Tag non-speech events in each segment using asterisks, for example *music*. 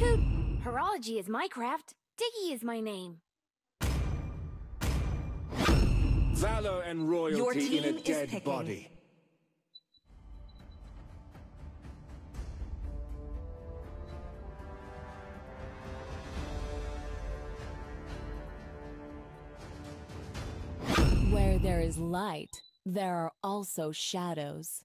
Hoot! Horology is my craft. Diggy is my name. Valor and Your royalty in a team is dead picking. body. Where there is light, there are also shadows.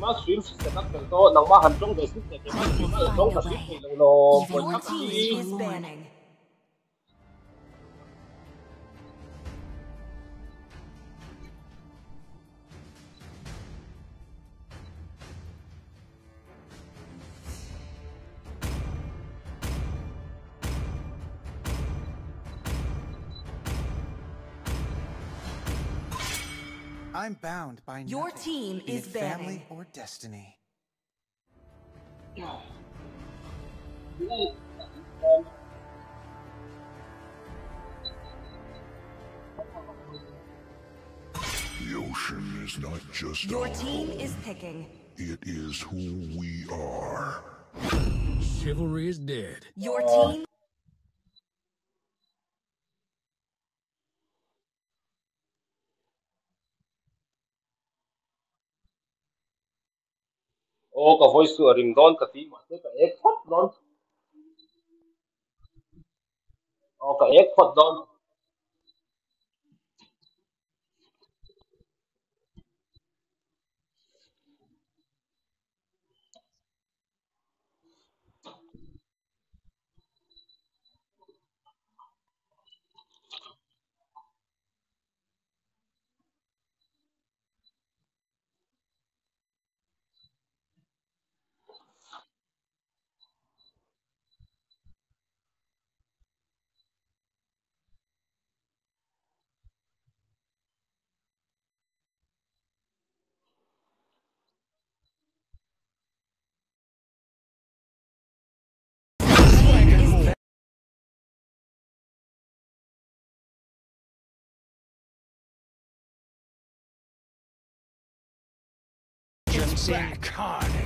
mà xuyên sẽ đặt cái đó nằm mà hành trong cái xuyên sẽ mà chúng ta trong cái xuyên thì lâu I'm bound by Your nothing, team is it family banning. or destiny. The ocean is not just Your our team home. is picking. It is who we are. Chivalry is dead. Your team Oo, ka-voice ko rin mà ka-team. Ka-ekpot don, ô ka-ekpot doon. don Back on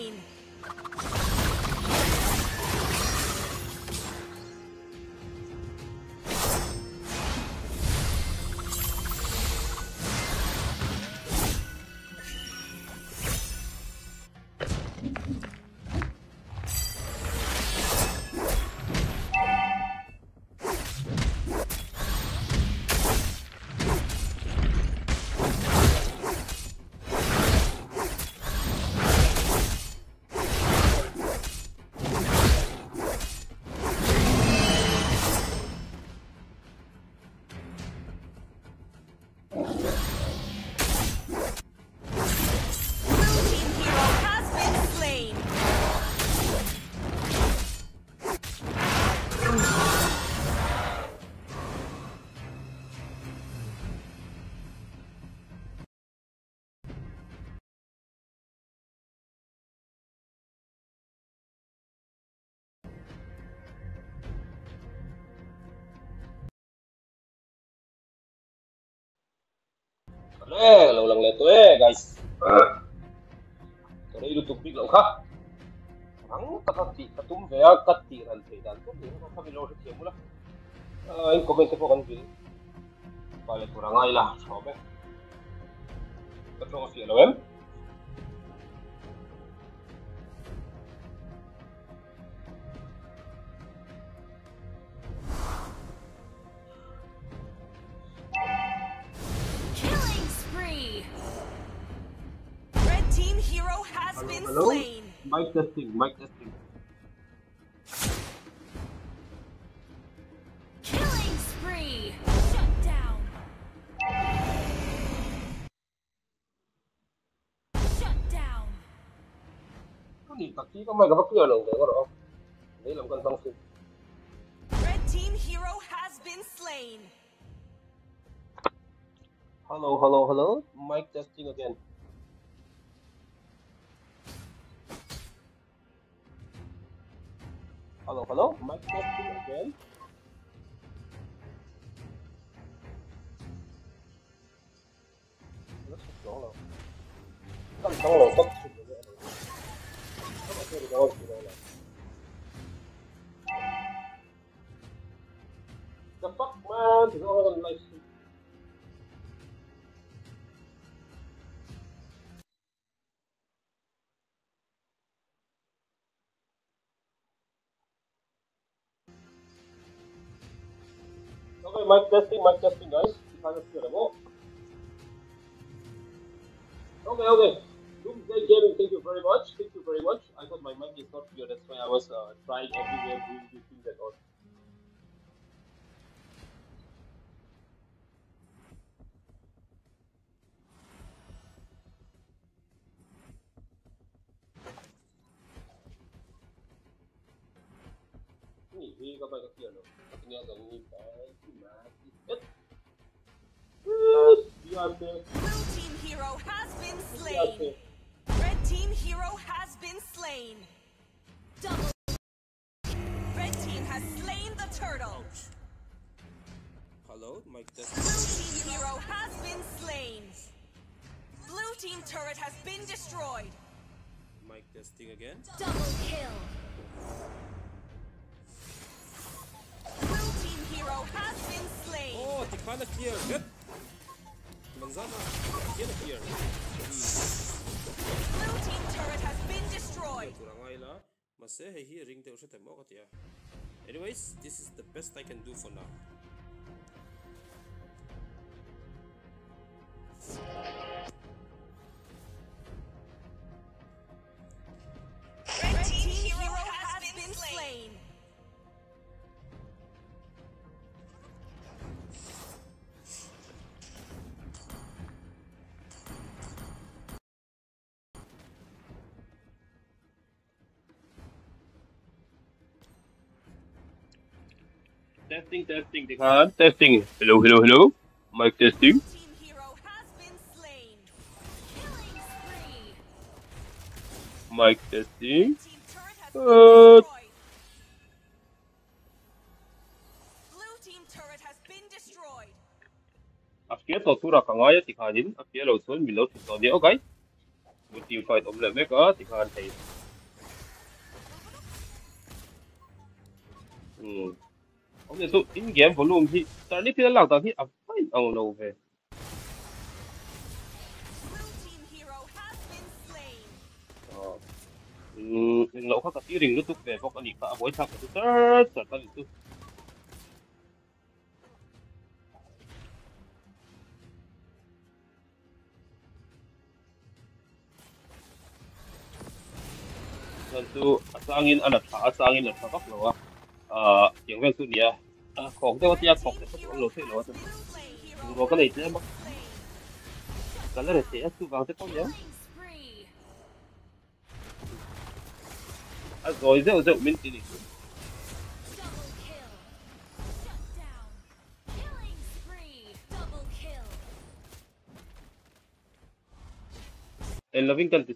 pain. Lê, lâu lần lệ tuế, guys. Tôi đây được tục biết lâu khác. Thắng ta các tỷ, ta tung về cắt tỷ lần thì đàn tốt những các video sẽ chiếm là. Anh comment cho con video. Và lại kurang ngay là, chó bé. Tất cả các lâu em. Hero has been Hello? slain. Mic testing, mic testing. Killing spree. Shut down. Shut down. Cái gì tặc chí có mày có bắt kia đâu, có rõ. Đấy là một con tăng sinh. Red team hero has been slain. Hello, hello, hello. Mic testing again. Hello, hello. Mic testing again. Nó sụp xuống rồi. Cầm xong rồi sắp sụp rồi. Các bạn được không? Thì đây là- The fuck man, thì nó còn livestream. Mic testing, mic testing, guys. Kind of good, mo. Okay, okay. Doomsday Gaming, thank you very much. Thank you very much. I thought my mic is not clear, that's why I was uh, trying everywhere doing these things and all. nghỉ thi các bạn có tiền rồi nghe giống như Blue team hero has been slain. Red team hero has been slain. Double. Red team has slain the turtle. Hello, mic test. Blue team hero has been slain. Blue team turret has been destroyed. Mic testing again. Double kill. Blue team hero has been slain. Oh, Tikana here. Good. Manzana, here here. Blue team turret has been destroyed. Kurang ay la. Masih hey here ring teu sa mo kat ya. Anyways, this is the best I can do for now. Testing, testing, tiếng Hán, testing. Hello, hello, hello. Mic testing. Mic testing. Uh, phía tàu tura cả ngay thì khán nín. Phía lầu xuống mình lầu thì tàu đĩa ok. Một team fight ông lại mấy cái thì khán thấy. Ừ ông tụ in game volume thì tại đi phía lạc tao thì à phải ông lâu về lâu khác cái ring lúc về bóc anh cả buổi thằng tụ tớ tớ tớ tụ nên tu asangin alat ha asangin alat ha bak lo a à Ờ, tiếng về tu nia à khổng thế tia khổng thế có lỗ thế lỗ rồi cái này thế mà. Cái này thế tu vào thế có nhớ. À rồi rồi rồi mình tin đi En loving kan tu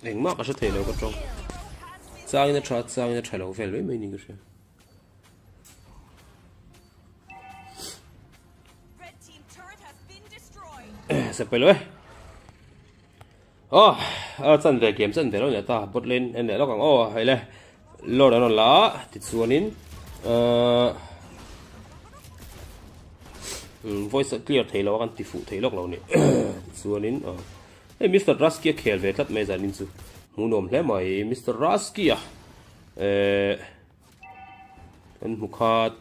chuna eng mak a hre thei lo ka tong changin a tha changin a tha lo vel mai mai ni ka hre se pe lo e oh a chan ve game chan ve lo ne ta bot lane en ne lo kang oh hai le lo da non la ti chuanin uh voice clear *clears throat* Hey, Mr. Rasky khel ve tlat mai zanin chu munom hle mai Mr. Rasky a eh an mukha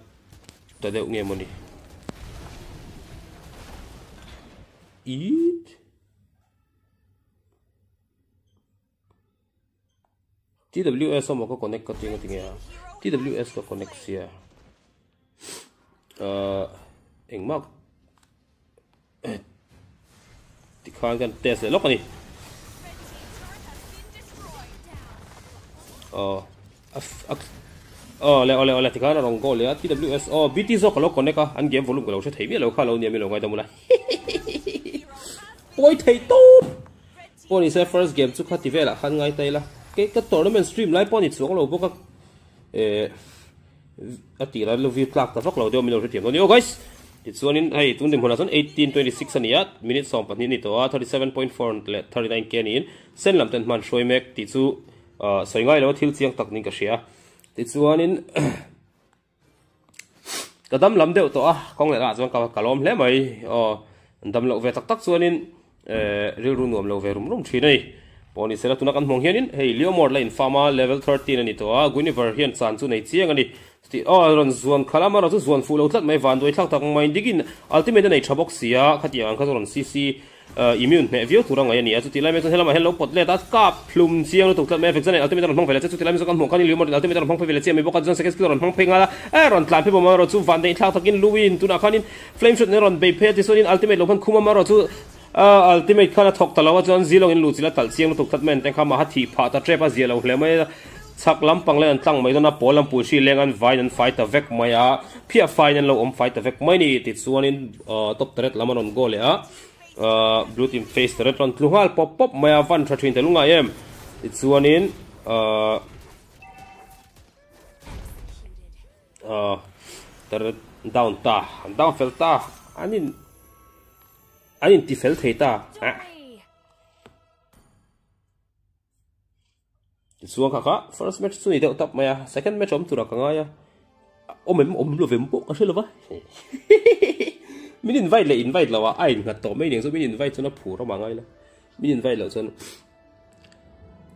ta deuh nge moni eat TWS mo ko connect ka tinga tinga TWS ko connect siya uh eh, engmak thì khoan gần test lúc này ờ ờ lẹ lẹ lẹ thì khoan là rong go lẹ TWS ờ BT zo có còn connect à anh game volume của lâu, sẽ thấy biết lâu, khá lâu nhiều mình lâu ngay đâu lại boy thấy tốt. Này sẽ first game chú khát tivi là khăn ngay tay là cái cái tournament stream lại Pony xuống lâu bốc các ờ à tỷ là lâu view clock ta phát lâu điều mình lốc sẽ tiệm nhiều guys chuanin hei tun dim hona son 1826 ania minute som pani ni to. 37.4 le 39 ke nin sen lam ten man shoi mek, ti chu uh, soi ngai lo, thil chiang tak ning ka sia ti chuanin *coughs* kadam lam deuh to a. Kong le la chuan ka kalom hle mai. O dam lo ve tak tak chuanin eh, ril ru nuam lo ve rum rum thi nei poni sera tuna kan mong hianin hei leo mor in pharma level 13 ani to a. Guniver hian chan chu nei chiang ani ti oh ron zuan khalama ro chu zuan fu lo tlat mai van doi thak tak mai digin, ultimate nei thabok sia khatia ang kha ron cc immune ne view tu rang ani chu ti lai me chu helama hello pot le ta ka plum chiang tok tlat me fek zane ultimate ron phang phela chu ti lai me chu kan mong kan li mo ultimate ron phang phela chi me boka jon sekes skill ron phang phenga a ron tlan pe bo ma ro chu van dei thak takin luin tuna khanin flame shot ne ron be phe ti sonin ultimate lo phan khuma ma ro chu ờ, ultimate khana thok talawa chuan zilong in lu chila tal chiang tok tlat men ten kha ma ha thi pha ta trepa zia lo hle mai chak lampang le an tlang mai dona polam pu si leng an vai an fight vek mai a. Phia fine an lo om fight vek mai ni. Ti chuanin uh, top tret lamaron on goal le a uh, blue team face tret ron tluhal. Pop pop, mai a van thathin te lunga em. Ti chuanin uh, tar down ta. Down fel ta. Anin anin ti fel thei ta. Ah. Ah chuang kha kha, first match chu ni deuh tap maya, second match om tura kanga ya. Om em, om lo vem po ka shelo va? *laughs* Min invite le invite lawa ai nga to mai ning so min invite chuna phu ro mangai la min invite lo chun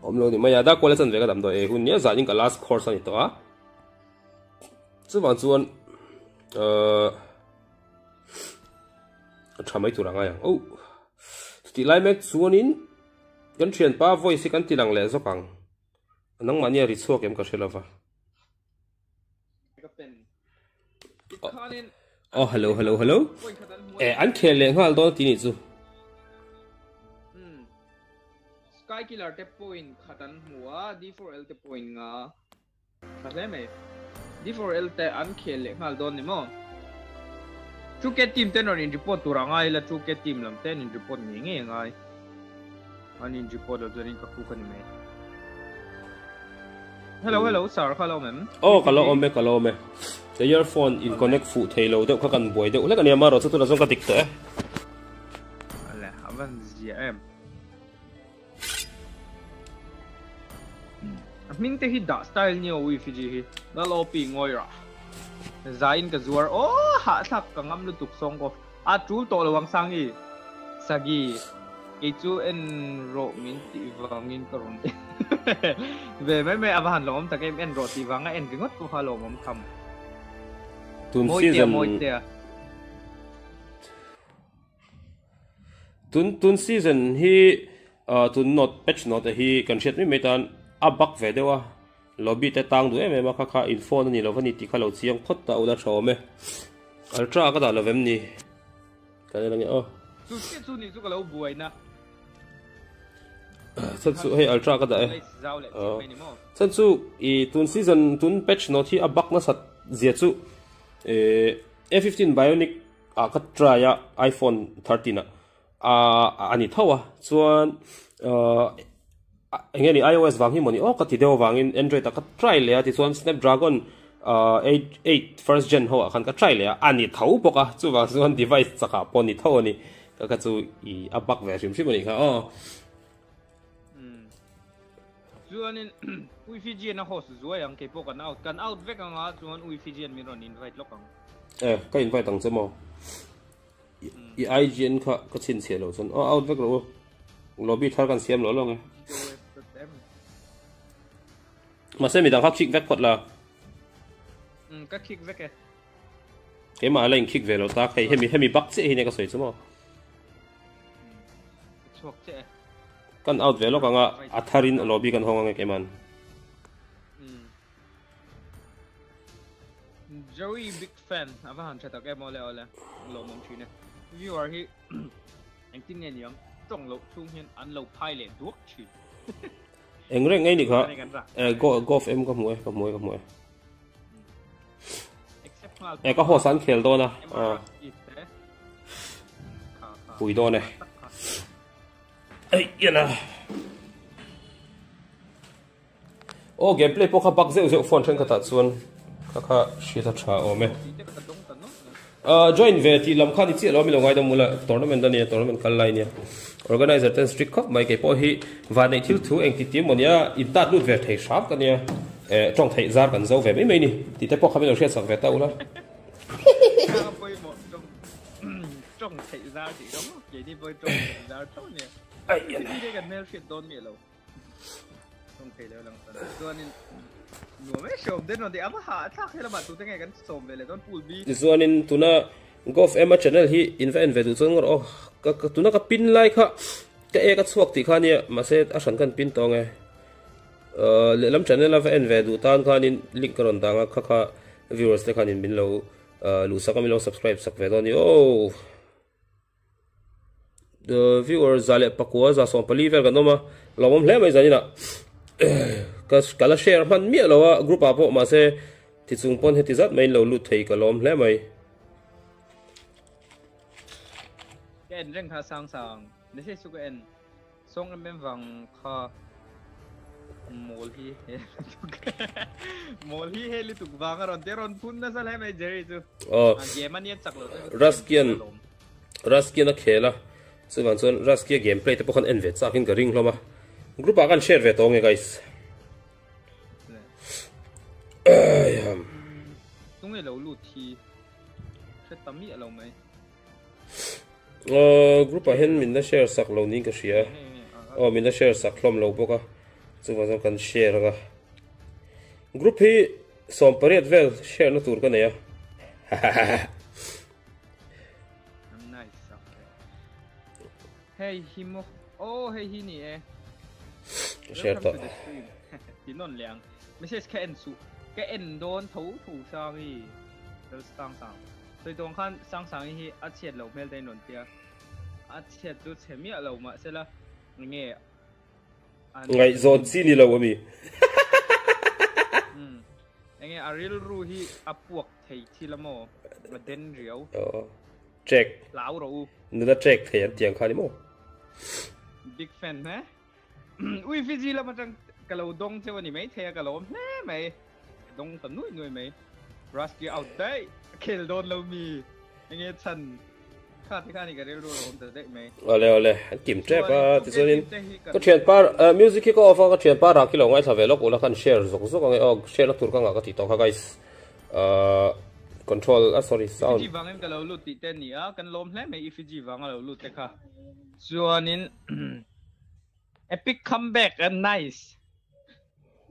om lo ni maya, da ko le chan ve ka dam do e. Hun nia za ning ka last course ani to a. Chu wang chuan ờ thà mấy tụ rằng ai ô thì lại mấy xuống in, kan thian pa voice kan ti lang le zo kang nang mania ri chuak em ka shelava oh hello hello hello. Eh an khel le ngal do ti ni chu sky killer te point khatan hua d4l te point nga khale me d4l te an khel le ngal don ni mo chu ke team ten on in report turangai la chu ke team lam ten in report ngi ngi ngai an in report lo jorin ka ku kan me hello hello sir. Hello ma'am. Oh kalo ome kalo ome. The earphone in connect fu thelo de kha kan boy de ule kan ya maro chu tu la zong ka dik te ala avan zia em. Ming te hi da style ni o wi fiji hi. Da lo pi ngoi ra zain ka zuar. Oh ha thak ka ngam lu tuk song ko a tu to lo wang sang i sagi ke chu en ro min ti wangin ka ron về mấy mấy avahan lom ta em ti wanga en ringot ko ha lo mom tham tun moi tia season moi tia tun tun season hi uh, tun not patch not hi kan shet mi metan abak ve dewa lobby te tang du em em kha kha info ni lo vani ti kha lo chiang phot ta ula thaw me ultra ka da lo vem ni ka le lang oh chu ke chu ni chu ka lo buai na san su hey ultra ka da e eh. lai oh. su le i tun season, tun patch not thì abak na sat zia chu e A15 Bionic, a ka try ya, iPhone 13 à a ani thawa chuan uh, anh nghe ni iOS wang hi moni. Oh ka ti deu wangin Android ta ka try le ti. Chuan Snapdragon uh, 8 8 first gen ho a khan ka try le a ani thau boka chu wang chuan device chaka pon ni thaw ni ka ka chu i abak ve shim shim đi kha. Oh chuan in *clears throat* ui fiji na host zuai ang ke po kan out kan out vek anga chuan ui fiji an mi ron invite lok ang eh ka invite tang chemo i IGN kha ka chin che lo chon oh out vek lo. Lobby thar kan siam lo lo nge ma se mi dang khak khik vek khot la. Um ka kick vek e ma la in khik ve lo ta kai hemi hemi bak che hi ne ka soi chemo chuak che kan out ve lo ka nga atharin lobby kan hong nge ke man Joey big fan. Avahan cha tak em ole ole. Lo mom chine viewer hi anh tin nghe nhang trong lo chung hian an lo phai le duok chi eng *laughs* reng ngai ni kha Này eh go golf em ka muai ka muai ka muai eh ka ho san khel do na em à ra it te kha kha ne yana ô gameplay po kha bak zeu zeu phone thang ka ta chuan kha kha shi ta tha o me ti uh, join ve ti lam khan chi lo mi lo ngai da mula tournament da ni tournament kal lai ni organizer ten strict cup mai ke po hi. Va nei thil thu eng ti tim monia in ta lut ve thei sharp ka nia e trong thei zar kan zo ve mai mai ni ti te po kha mi lo hriat sak ve ta ula trong thei ra chỉ đúng vậy đi boy trong thei ra thôi nè ai đi đây gần mail shit don mi lo trong thei lo lang tan so anh nuo me shom den no de ama ha thak hela ma tu te ngai kan som ve le don pool bi chuan in tuna golf emma channel hi invent ve tu chuan ngor oh ka ka- tuna ka pin lai kha ka e ka chuak ti kha nia ma se a san kan pin tong e uh, lam channel of en ve du tan khan in link karon danga kha kha viewers te khan in bin lo uh, lu saka mi lo subscribe sak ve do ni the viewers zale pakua za som pali ver kan noma lomom hle mai zanina ka kala share man mi lo wa group apo ma se ti chung pon he ti zat mai lo lu thei ka lom hle mai cái anh reng ha sang sang. Xem số cái anh song anh bên vàng kha mol hi mol hi he li tuk *laughs* vàng ron te ron phun na sal hai mai chu oh à game anh chak lo Ruskian. Raskia na khela chuan chuan Raskia gameplay te pokhan enve chakin ka ring hloma. Group a kan share ve to nge guys ayam tung cái lâu lụt thì sẽ tắm mía lâu mấy uh, group a hen min na share sak lo ni ka hria oh min na share sak hlom lo boka chuan chuan kan share ga. Group hi som pariat vel share na tur ka neya nice Hei himo. Oh hei hini e. Share to. Tin non liang. Message ka en su. Ka en don thấu thủ sang hi. Tớ sang sang. Tôi đồng khan sang sang hi a chiet lo mel dai non tia. A chiet tu chemia lo ma se la. Nghe. Ngay zon si ni lo mi. Hmm. Nghe a real ru hi a puak thei thi la mo. Ma den riau. Oh. Check. Lão rồi. Nó đã check thei anh tiang khan ni mo big fan nè *clears throat* ui Fiji là mà chẳng cái lâu đông chứ anh mấy thề cái lâu nè mày. Đông tận núi người mày. Rusky out đấy kill don lâu mi nghe chân khá thì khá thì cái điều rồi tận đấy mày. Ole ole. Anh kiểm tra pa thì cho nên có chuyện pa music có offer có chuyện pa ra kilo ngay sao về lúc là kan share rồi rồi cái oh share là tur cái ngã cái tito ka guys. Uh control ah sorry sound. Fiji vang em cái lâu lụt tị tên nhỉ? Kan lom lẽ mày Fiji vang lâu lụt thế kha chuanin *clears throat* epic comeback and nice.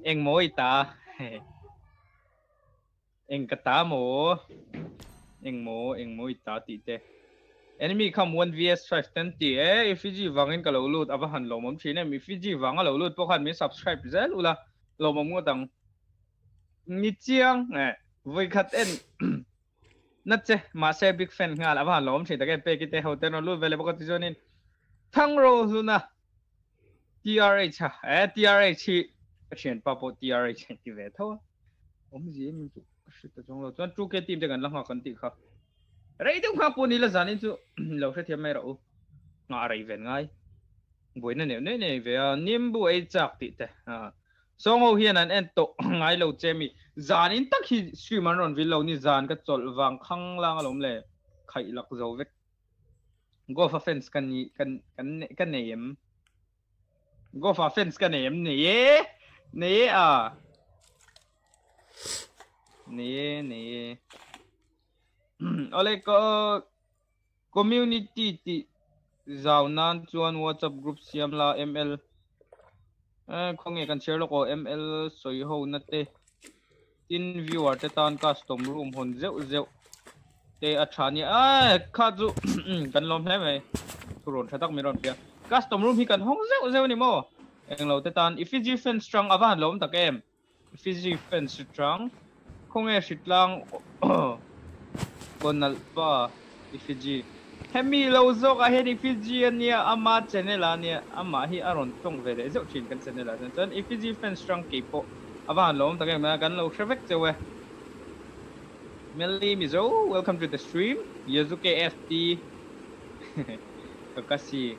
eng moi ta eng kata mo eng mo eng moi ta ti te enemy come 1 vs 5 10 ti e ifiji wangin ka lo lut ava han lo mom thine mi Fiji wanga lo lut pokhan mi subscribe, zel ula lo mom ngo tang ni chiang eh voi khat en. nat che ma se big fan ngal ava han lo mom thite ke pe ki te hotel no lu vele bokot jonin thang ro luna DRH ha. Eh TRH hi chuyện pa po TRH ti ve tho gì mình chụp sự tập trung rồi chọn chu cái team để gần lăng hoa cần tị khá rồi đúng không po nila zanin chú, lâu sẽ thiam mấy rồi ngã rồi về ngay buổi này nếu này về niêm bu ấy chắc tị thế à so ngô hiền anh em to ngay lâu chemi zanin tắc hi mà ron vi lâu ni zan cái chol vàng khăng lang alom le khai lak zo vek go for fence kan ni kan kan kan name go for fence kan name ni ni à nè nè ole có community ti zau nan chuan whatsapp group siam la ml À, eh, không nghe kan share lo ko ml soi ho na te. Tin viewer te tan custom room hon zeu zeu te a thani a kha chu *clears throat* kan lom hle mai turon thatak mi ron pia custom room hi kan hong zeu zeu ni mo eng lo te tan. Ifiji fan strong avan lom tak em. Ifiji fan strong, không nghe shit lang bonal pa ifiji hemi lo zo ka he ifiji ania ama channel ania ama hi aron tong ve de zo chin kan channel a chan ifiji fan strong ke po awan lom ta ma kan lo traffic chewe Melly Mizo, welcome to the stream. Yuzuke FT. *laughs* Kakashi.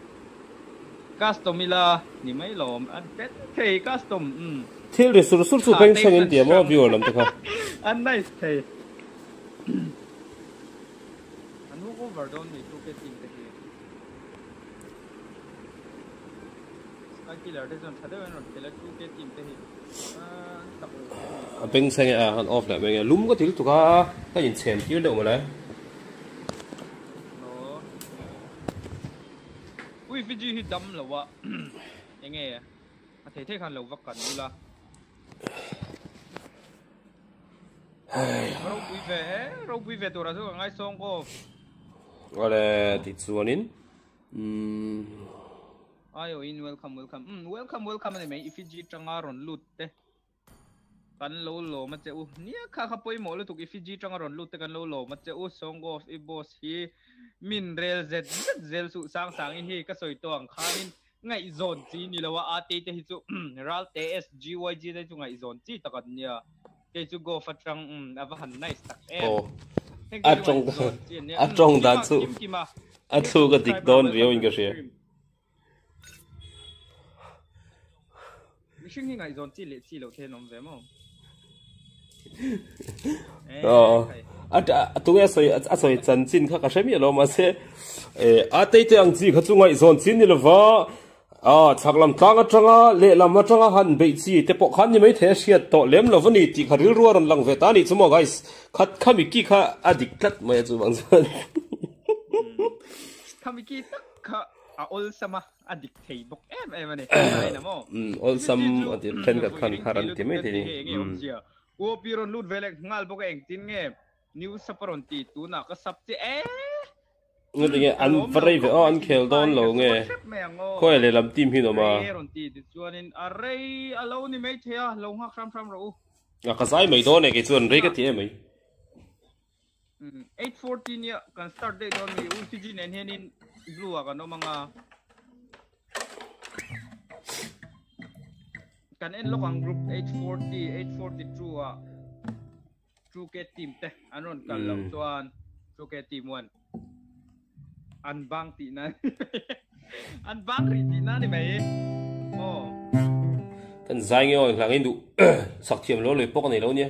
Custom ila ni mai lom an pet thei custom. Mm. thil ri sur sur chu peng sang in tiam mo viewer lam ta kha *laughs* An nice thei. *clears throat* Anu ko verdon ni tu ke tin te hi. Sky killer de zon thade wen killer tu ke tin te hi. Ah, tak peng sang a han off la meng lum có tu ka ka in chen tir lo ma la no. Ui Fiji hi dam lo wa. Enge. A thei thei khan lo vak kan la. Rau bui ve, rau bui ve tu ra tu ngai song ko. ole ti chuanin um Ayo in welcome welcome. Mm, welcome welcome ne mai Fiji tanga ron lut te. Kan lo lo ma che u. Nia kha kha poi mo lu tu Fiji tanga ron lut te kan lo lo ma che u song of i boss hi. Min rel z zel su sang sang hi. Ka soi tong khanin ngai zone chi ni lawa a te te hi chu. *clears throat* Ral te s g y g te chu ngai zone chi takat nia. Te chu go fa trang um ava han nice tak oh. A trong a trong dan chu a thu ka dik don view in ka share Mishing hi ngai zone chi le chi lo the nom ve mo ờ à à tụi em soi à soi chân chín khác cái gì lo mà ê à tây tây ang chi khát chung ngay zon chín đi vợ à chắc làm tăng cái trăng lệ làm cái trăng hẳn bị chi thế bộ khăn như mấy thế xiết tổ lem lo vẫn đi thì khát rửa rửa lăng về ta đi chúng guys khát khát bị kia khát à đi khát mà chú bằng dân Kamiki tak ka a ol sama adik thei bok em em ne ai na mo um some ở đây pen cái khăn khăn thì mấy thế này u piron lut velek ngal boka eng tin nge. New saparon ti tu na ka sap ti eh? e ngi dinge an vrei ve oh, an khel don lo nge. ko le lam tim hi no ma. Ron ti ti chuan in array alo ni mai thea lo nga khram khram ro nga ka sai mai don ne ke chuan re ka ti e mai 814 mm, ya kan start date on ni UCG nen henin blue aga no mga kan en lo ang group 840 842 a true ke team te? Anon kan lo chuan true ke team 1 an bang ti na. *laughs* An bang ri ti na ni mai oh. Kan zai nge oi lang indu *coughs* sak thiam lo le pok nei lo nia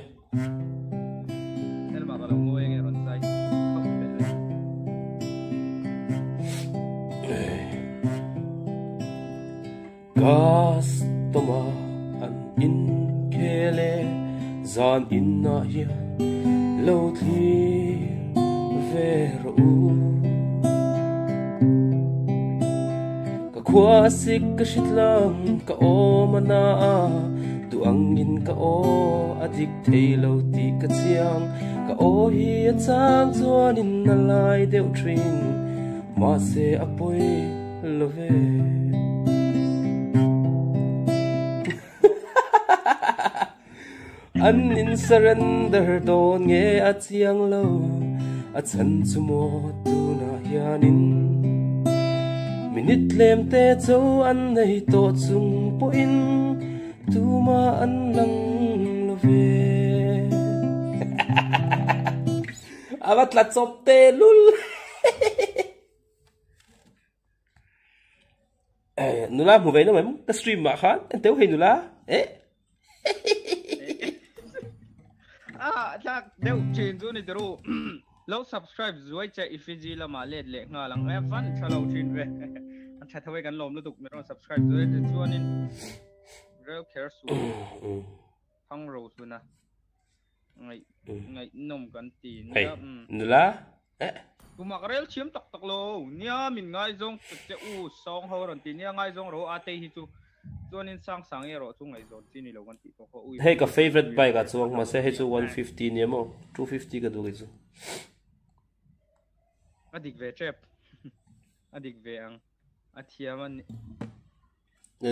el zan in na hian lo thi ver u ka khwa sik ka shit lang ka o mana tu angin ka o adik thei lo ti ka chiang. Ka o hi a chang chuan in na lai deuh trin. Ma se apoi lo an in surrender don nghe a chiang lo, a chan chu mo tu na hianin minit lem te cho an nei to chung po in, tu ma an lang lo ve. *laughs* Avat la chop te lul. *laughs* Eh, nula mu ve no mem, ta stream ma khan, en teu hei nula eh? *laughs* ah tak deu chin zu ni dru lo subscribe zuai cha ifiji la ma let le nga lang e fan chalo chin ve an cha thawai kan lom lu tuk mero subscribe zuai de chuan in real care su hang ro su na ngai ngai nom kan ti na nula eh kuma karel chiam tak tak lo nia min ngai zong te u song ho ron ti nia ngai zong ro ate hi chu chuan in sang sang e ro chu ngai zon ti ni lo kan ti ko ko ui hey ka favorite bike a chuang ma se he chu 150 ni mo 250 ka du ki chu adik ve chep adik ve ang athiam an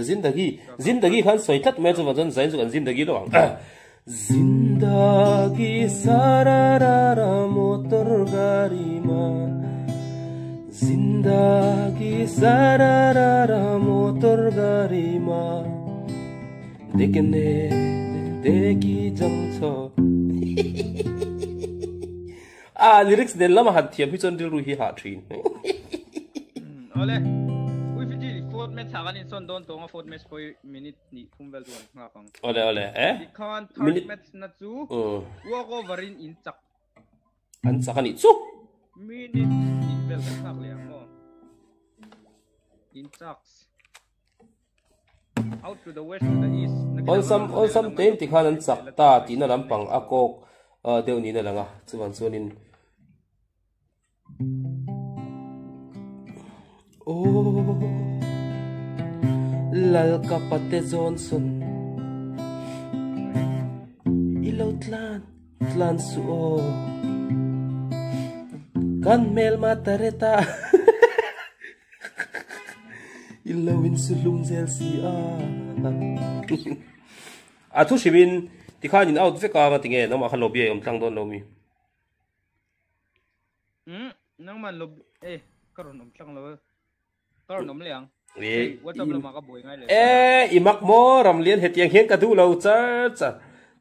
zindagi zindagi khan soi tlat me chu wajan zain chu kan zindagi lo zindagi sararara motor gari जिन्दगी सारा र मोटर गाडीमा देख्ने देखि जाउँछ आ लिरिक्स दे लम हात थिया पिचन दिल रुही हात थिन ओले उइ फिजी फोर्थ मे हावन इन सन दोन तोङ फोर्थ मे कोई मिनिट नि फुंबल दोन ना ओले ओले ए कान थर्ड मैच ना चू वो को वरिन इन चक अन चकनी चू minute. In vel kan hak liang mo in chaks out to the west to the east. On some on some ten ti khan an chak ta ti na lampang akok. Uh, deu ni na langa chuan chuanin oh lal kapate johnson ilo tlan tlan su o kan mel matareta ilawin *laughs* sulum zel si a *laughs* thu shimin ti khan in out veka ma tinge no ma khan lobby om tlang don lomi. Hmm nang man lob eh karon om tlang lo karon om liang. E wa tab lo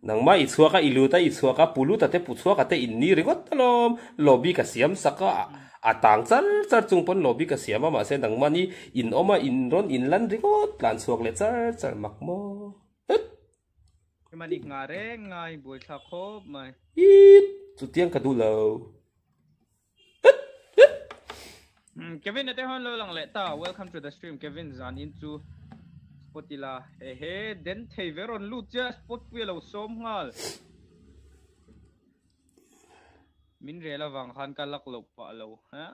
ma ka boy ngai le e imak mo ram lian hetiang hian ka du lo cha cha nang ma i chua ka ilu ta i chua ka pulu ta te pu chua ka te in ni ringot talom. Lobby ka siam saka atang char char chung pon lobby ka siam ma se nang mani in oma in ron in lan ringot. Plan chuak le char char mak mo. Mani nga re ngai boy tha khop mai. It chu tiang ka du lo Hmm, Kevin ate hon lo lang le ta. Welcome to the stream Kevin zan into spotila he he den thei veron lu cha spot pi lo som ngal. Min re la wang khan ka lak lo pa lo ha?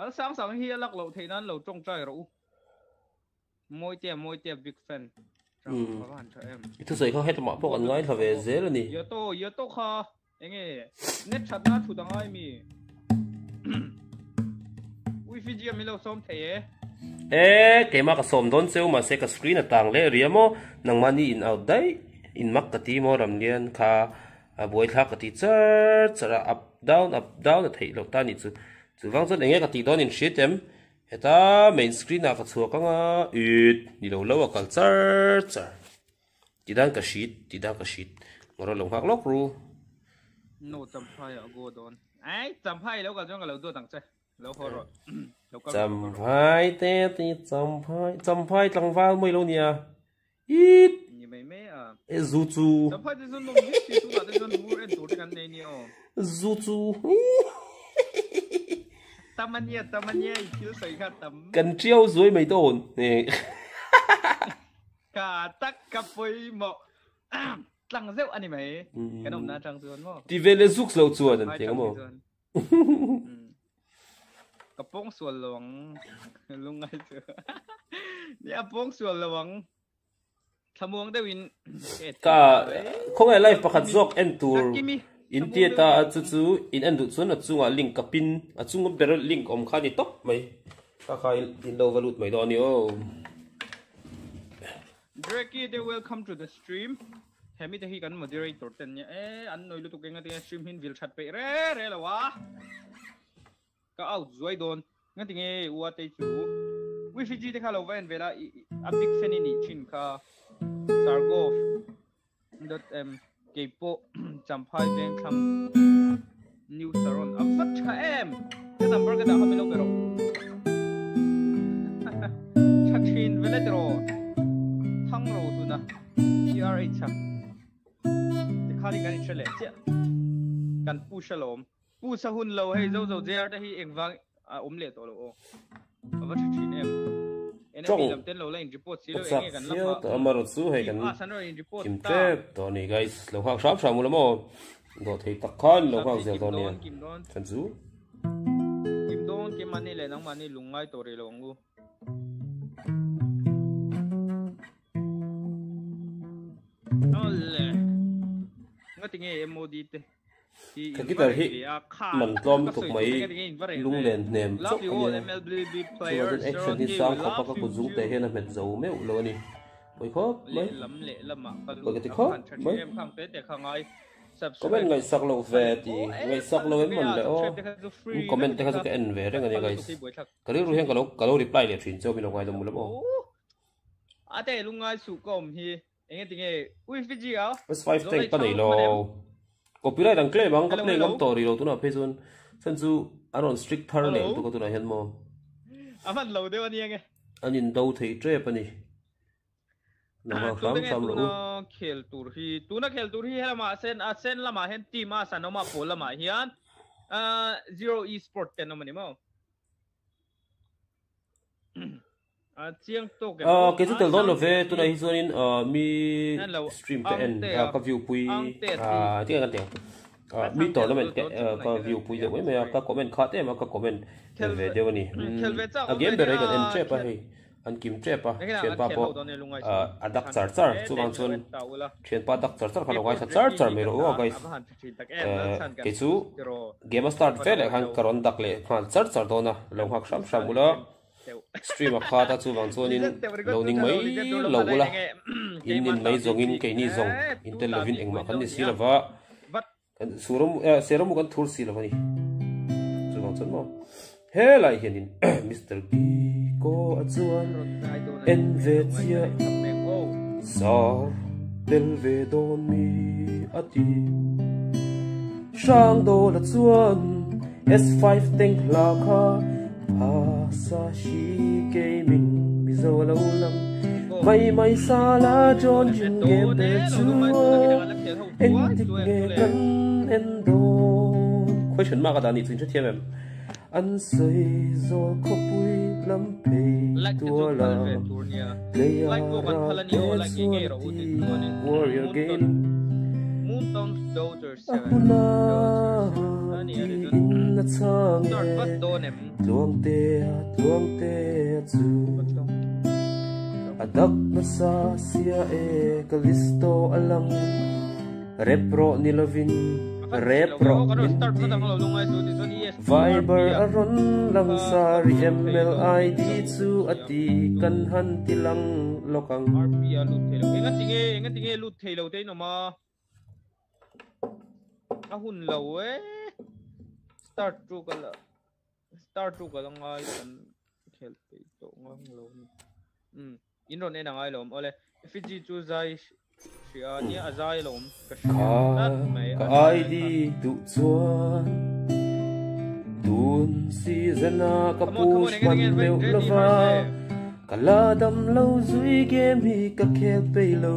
Al sang sang hi lak lo thei nan lo tong trai ro moi tia moi tia big fan. Itu sai kha het ma pok an ngai thave zel ni yo to yo to kha. Enge net chat na thu dang ai mi ji mi lo som the e ke ma ka som don seu ma se ka screen atang le riamo nang mani in out dai in mak ka ti mo ram lian kha a boi thla ka ti char chara up down up down thei lo ta ni chu chu wang chon enge ka ti don in shit em. Heta main screen a ka chu ka nga ut ni lo lo ka char char ti dan ka shit ti dan ka shit. Ngoro lo hak lok ru. No cham phai a go don ai cham phai lo ka jong ka lo do tang che lo ho ro lo ka cham phai *laughs* *clears throat* *laughs* chu no mi ti tu kan ni chu ka ka na kapong chu ni apong sual lawang thamuang de win cả không ai live pakhat zok en tour in tia ta chu chu in en du chun a chunga link kapin a chung ber link om kha ni top mai. Ka kha in lo valut mai do ni o. Drake they welcome to the stream hemi te hi kan moderator ten nya e an noi lu tu kenga te stream hin vil chat pe re re la wa ka out zoi don. Nga tinge wa te chu. Wi fi ji te khala ven vela i- i- a big fan ni chin ka sargov dot em ke po *clears throat* champhai ven kham new saron. *laughs* A fat cha em. Cái number cái da ha melo pero chachin vela tero thăng rô tu na. TRA cha thì khá đi cái này lệ chứ cần pu shalom pu sa hun lâu hay dâu dâu dê đây hi em vang à ốm lệ tổ lộ. Và vẫn chỉ em. Em làm tên lâu lên report xí lâu em sia lắm to amaro chu hay kan à sẵn rồi report kim te to ni guys lo hak sap sam lo mo do thei tak khan lo hak zel to ni kim don chan chu kim don kim mani lệ nang mani lungai tổ rê lâu ngu. Ole. Nga tinge MOD te. Ka kita hi man tlom tuk mai lung you all ani MLBB chu players. den action ni sang zung te hen a met zo me lo ni oi khop mai Lệ lắm lệ lắm ạ. Bởi cái thì khó, mấy. Em để ai. comment ngai sak lo ve ti ngai sak lo em man le o comment ka en ve reng ani guys ka ri ru hen ka lo ka lo reply le thin cho mi lo ngai dum lo mo À thế lúc ngay sụ cổng hi. Anh tinge ui phi gì áo. Five tank pa nei lo copyright ang claim ang ka play ngam tori lo tu na pe chun chan chu aron strict thar le tu ko tu na hen mo. À mặt lâu đấy anh nghe. anin do thei tre pa ni na ma kham sam lo tuna khel tur hi tuna khel tur hi hela ma sen a sen lama hen team a sanoma pol lama hian a zero esport ten no mani mo *clears throat* à cái chút tel don lo ve tu na hi chuan in mi stream te à a- ka view pui à tiếng kan tiếng. À mi à, tu ka nai view pui pui me ka comment kha te ma ka comment de wani khel ve chak a game be re kan en a tre pa khel- hi an kim po lo don ne lungai à a dak char char chu bang chun chen pa dak char char kha lo ngai char char me ro o guys cái chú game start ve le han karon dak le khan char char do na lo hak sam sam ula stream *coughs* kha ta chu bang chun in lo ning mai lo ula in in mai zong in ke ni zong in tel lovin engma kan ni silava kan suram seram kan thur silava ni chu bang chun mo he lai hian in mr b ko a chuan en ve chia sa tel ve don mi ati sang do la chuan S5 tank la kha pa sa shi gaming mi zo lo lam mai mai sa la john jin game te chuan en tik nge kan en do question mark ada ni chin che thiam em an sei zo ko pui lam pe tua la Leia Like wo kan phala ni o, like ingay ro, utit mo ni. warrior game. Moonton's daughter seven. Na chang tuang te a tuang te a chu adak na sa sia e kalisto alang repro ni lovin repro Viber aron lang sari MLID chu ati kan han tilang lokang RP a lut thelo enga tinge enga tinge lut thelo te no ma a hun lo start tu kala start tu kala ngai kan khel pe to ngang lo um in ron en ngai lom ole fiji chu zai sia ni a zai lom ka Ka ka ID tu chuan Tun si zana ka push man meu lova Kala dam lo zui game hi ka khel pe lo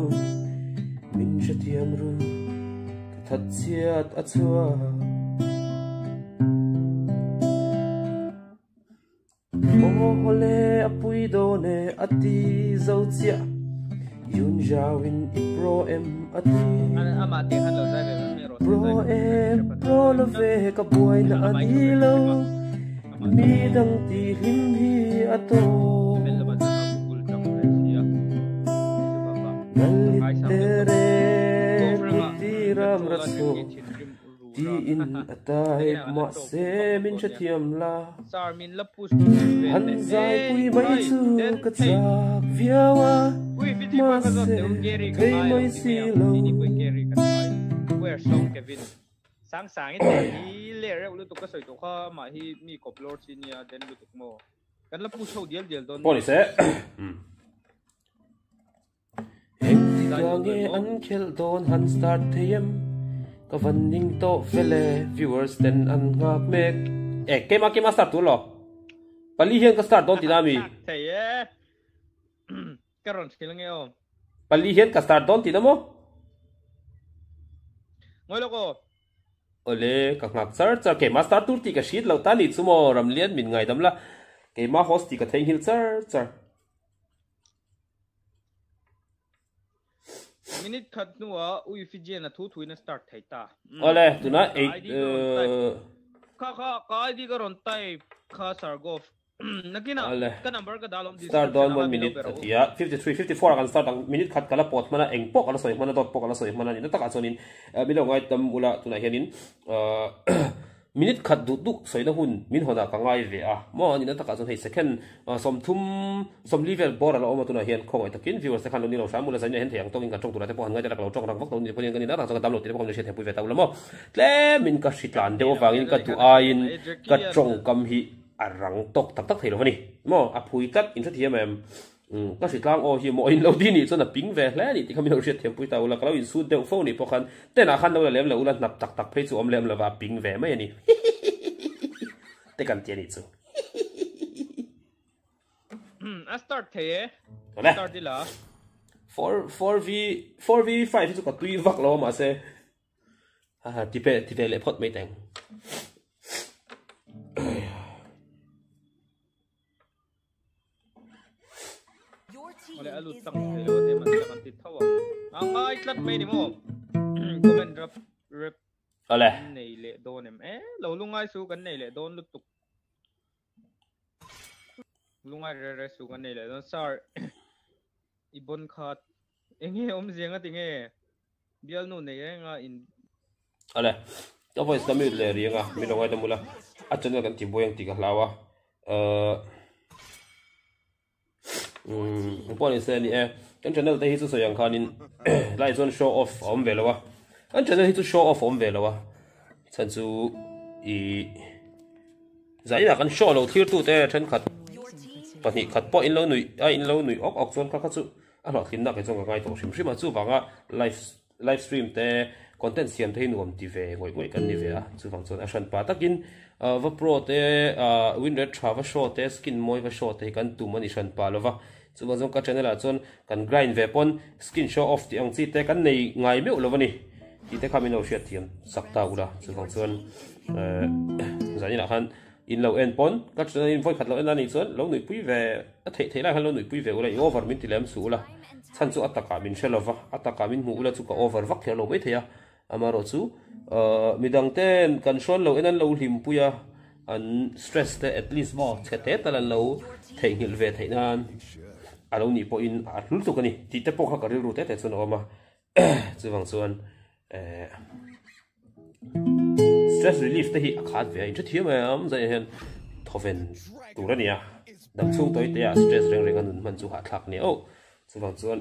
Min shatiam ru ka that chiat a chua le apui do ne ati zau chia Yun jawin i pro em ati ama te han lo zai ve me ro Pro em pro lo ve ka buai na ani lo Mi dang ti him hi ato mel ba ta google tang re sia Nalit tere Puti ram raso Ti in atay ma se min cha thiam la sar min la push Han zai pui mai chu ka chak viawa yung Gary ka Kay ngayon. may silaw Hindi ko yung Gary ka ngayon. Where song Kevin? Sang sang ito. Hi lere ulo to ka soy to ka ma hi mi ko plot si niya den lutok mo. Kan la puso diel diel don. Poli se Heng ti gange an khel don han start ka vanning to vele viewers ten an ngak mek e kema kema start tu lo pali hian ka start don ti nami Thầy á. *clears throat* Karon skill nge o. pali hian ka start don ti namo Ngoy lo ko. ole ka ngak char char ke ma start tur ti ka sheet lo ta ni chumo ram lian min ngai dam la ke ma host ti ka theng hil char char Minute cut nuwa ui Fiji na thu thu na start thầy ta. ole ID ko ron tai. uh, Ka ka ka ID ka ron tai ka sargof. Nakina Ale. ka number ka dalom start don one minute atia 53 54 kan start ang minute khat kala pot mana eng pok ala soi mana dot pok ala soi mana ni taka chonin mi lo ngai tam ula tuna hianin uh, minute khat du du soi na hun min hoda ka ngai ve a. Mo ni na taka chon hei second uh, som thum som level bor ala oma tuna hian khong ai takin. Viewers te khan lo ni lo sam ula zanya hen theng tong in ka chong tuna te po han ngai ta lo chong rang vok to ni ponin kan ni na rang chong download te po kom le she te pui ve ta ula mo. Tle min ka shitlan de o wangin ka tu ain ka chong kam hi arang tok tak tak thei lo ni. Mo a phui tat in that hiam em. ก็สิตางโอฮิโมอินเราดีนี่จนน่ะปิงเวแล้วนี่ที่เขามีเราเชียเทียมปุยตาอุละก็เราอินสูดเดวโฟนี่พอคันแต่น่ะคันเราเล่มเราอุละนับตักตักเพจอมเล่มเราว่าปิงเวไม่นี่ แต่กันเจนี่จู A start thầy Ole. Start đi là. 4 4v 4v 5ที่สุดก็ตุยวักเรามาเซฮ่าที่เปที่เปเล่พอดไม่แต่ง ole alu tak te lo te man kan ti thawa anga itlat me ni mo comment rap rap ole nei le don em. Eh lo lungai su kan nei le don lu tuk lungai re re su kan nei le don sar *coughs* ibon khat enge om zenga tinge bial nu nei nga in. Ole ta voice tamil le ringa mi lo ngai da mula achana kan ti boyang ti ka lawa eh um upon is any eh an channel te hitu so yang khanin lai zon show off om velawa an channel số show off om velawa chan chu i zai là kan show lâu lo thir tu te than khat. Pani khat po in lo nui a in lo nui ốc ok zon kha kha chú, a lo khin na cái chong ka ngai to shim shim chú chu wanga live live stream te content siam thấy nuam ti ve ngồi ngồi kan ni về a. Chú wang chon a shan pa. Takin uh, va pro te uh, win red tha va show te skin moi va show te kan tu man i shan pa lo chuma zong các channel a chon kan grind về pon, skin show off thì ông ti ang chi te kan nei ngai meu lo ani ti te khamin eh, *coughs* lo hriat thiam sakta ula chu khang chon. Như la khăn in lâu end pon, ka chana in voi khat lâu end ani chon, lo nui pui ve, a thei thei la khan lo nui pui ve ula i over min ti lem su ula chan chu ataka min shelova ataka min mu là chu ka over vắt theo lâu vak khia lo mai theya amaro chu eh, midang ten kan shon lo enan lâu hlim puya an stress te at least mo chete là lâu thấy hiểu về thấy nan alo ni po in a hlul tu kani ti te po kha ka ri ru te te chun oma chuwang chuan eh stress relief te hi a khat ve in thiam am zai hen thoven tura nia dam chung toi te a stress reng reng an man chu ha thak ni o chuwang chuan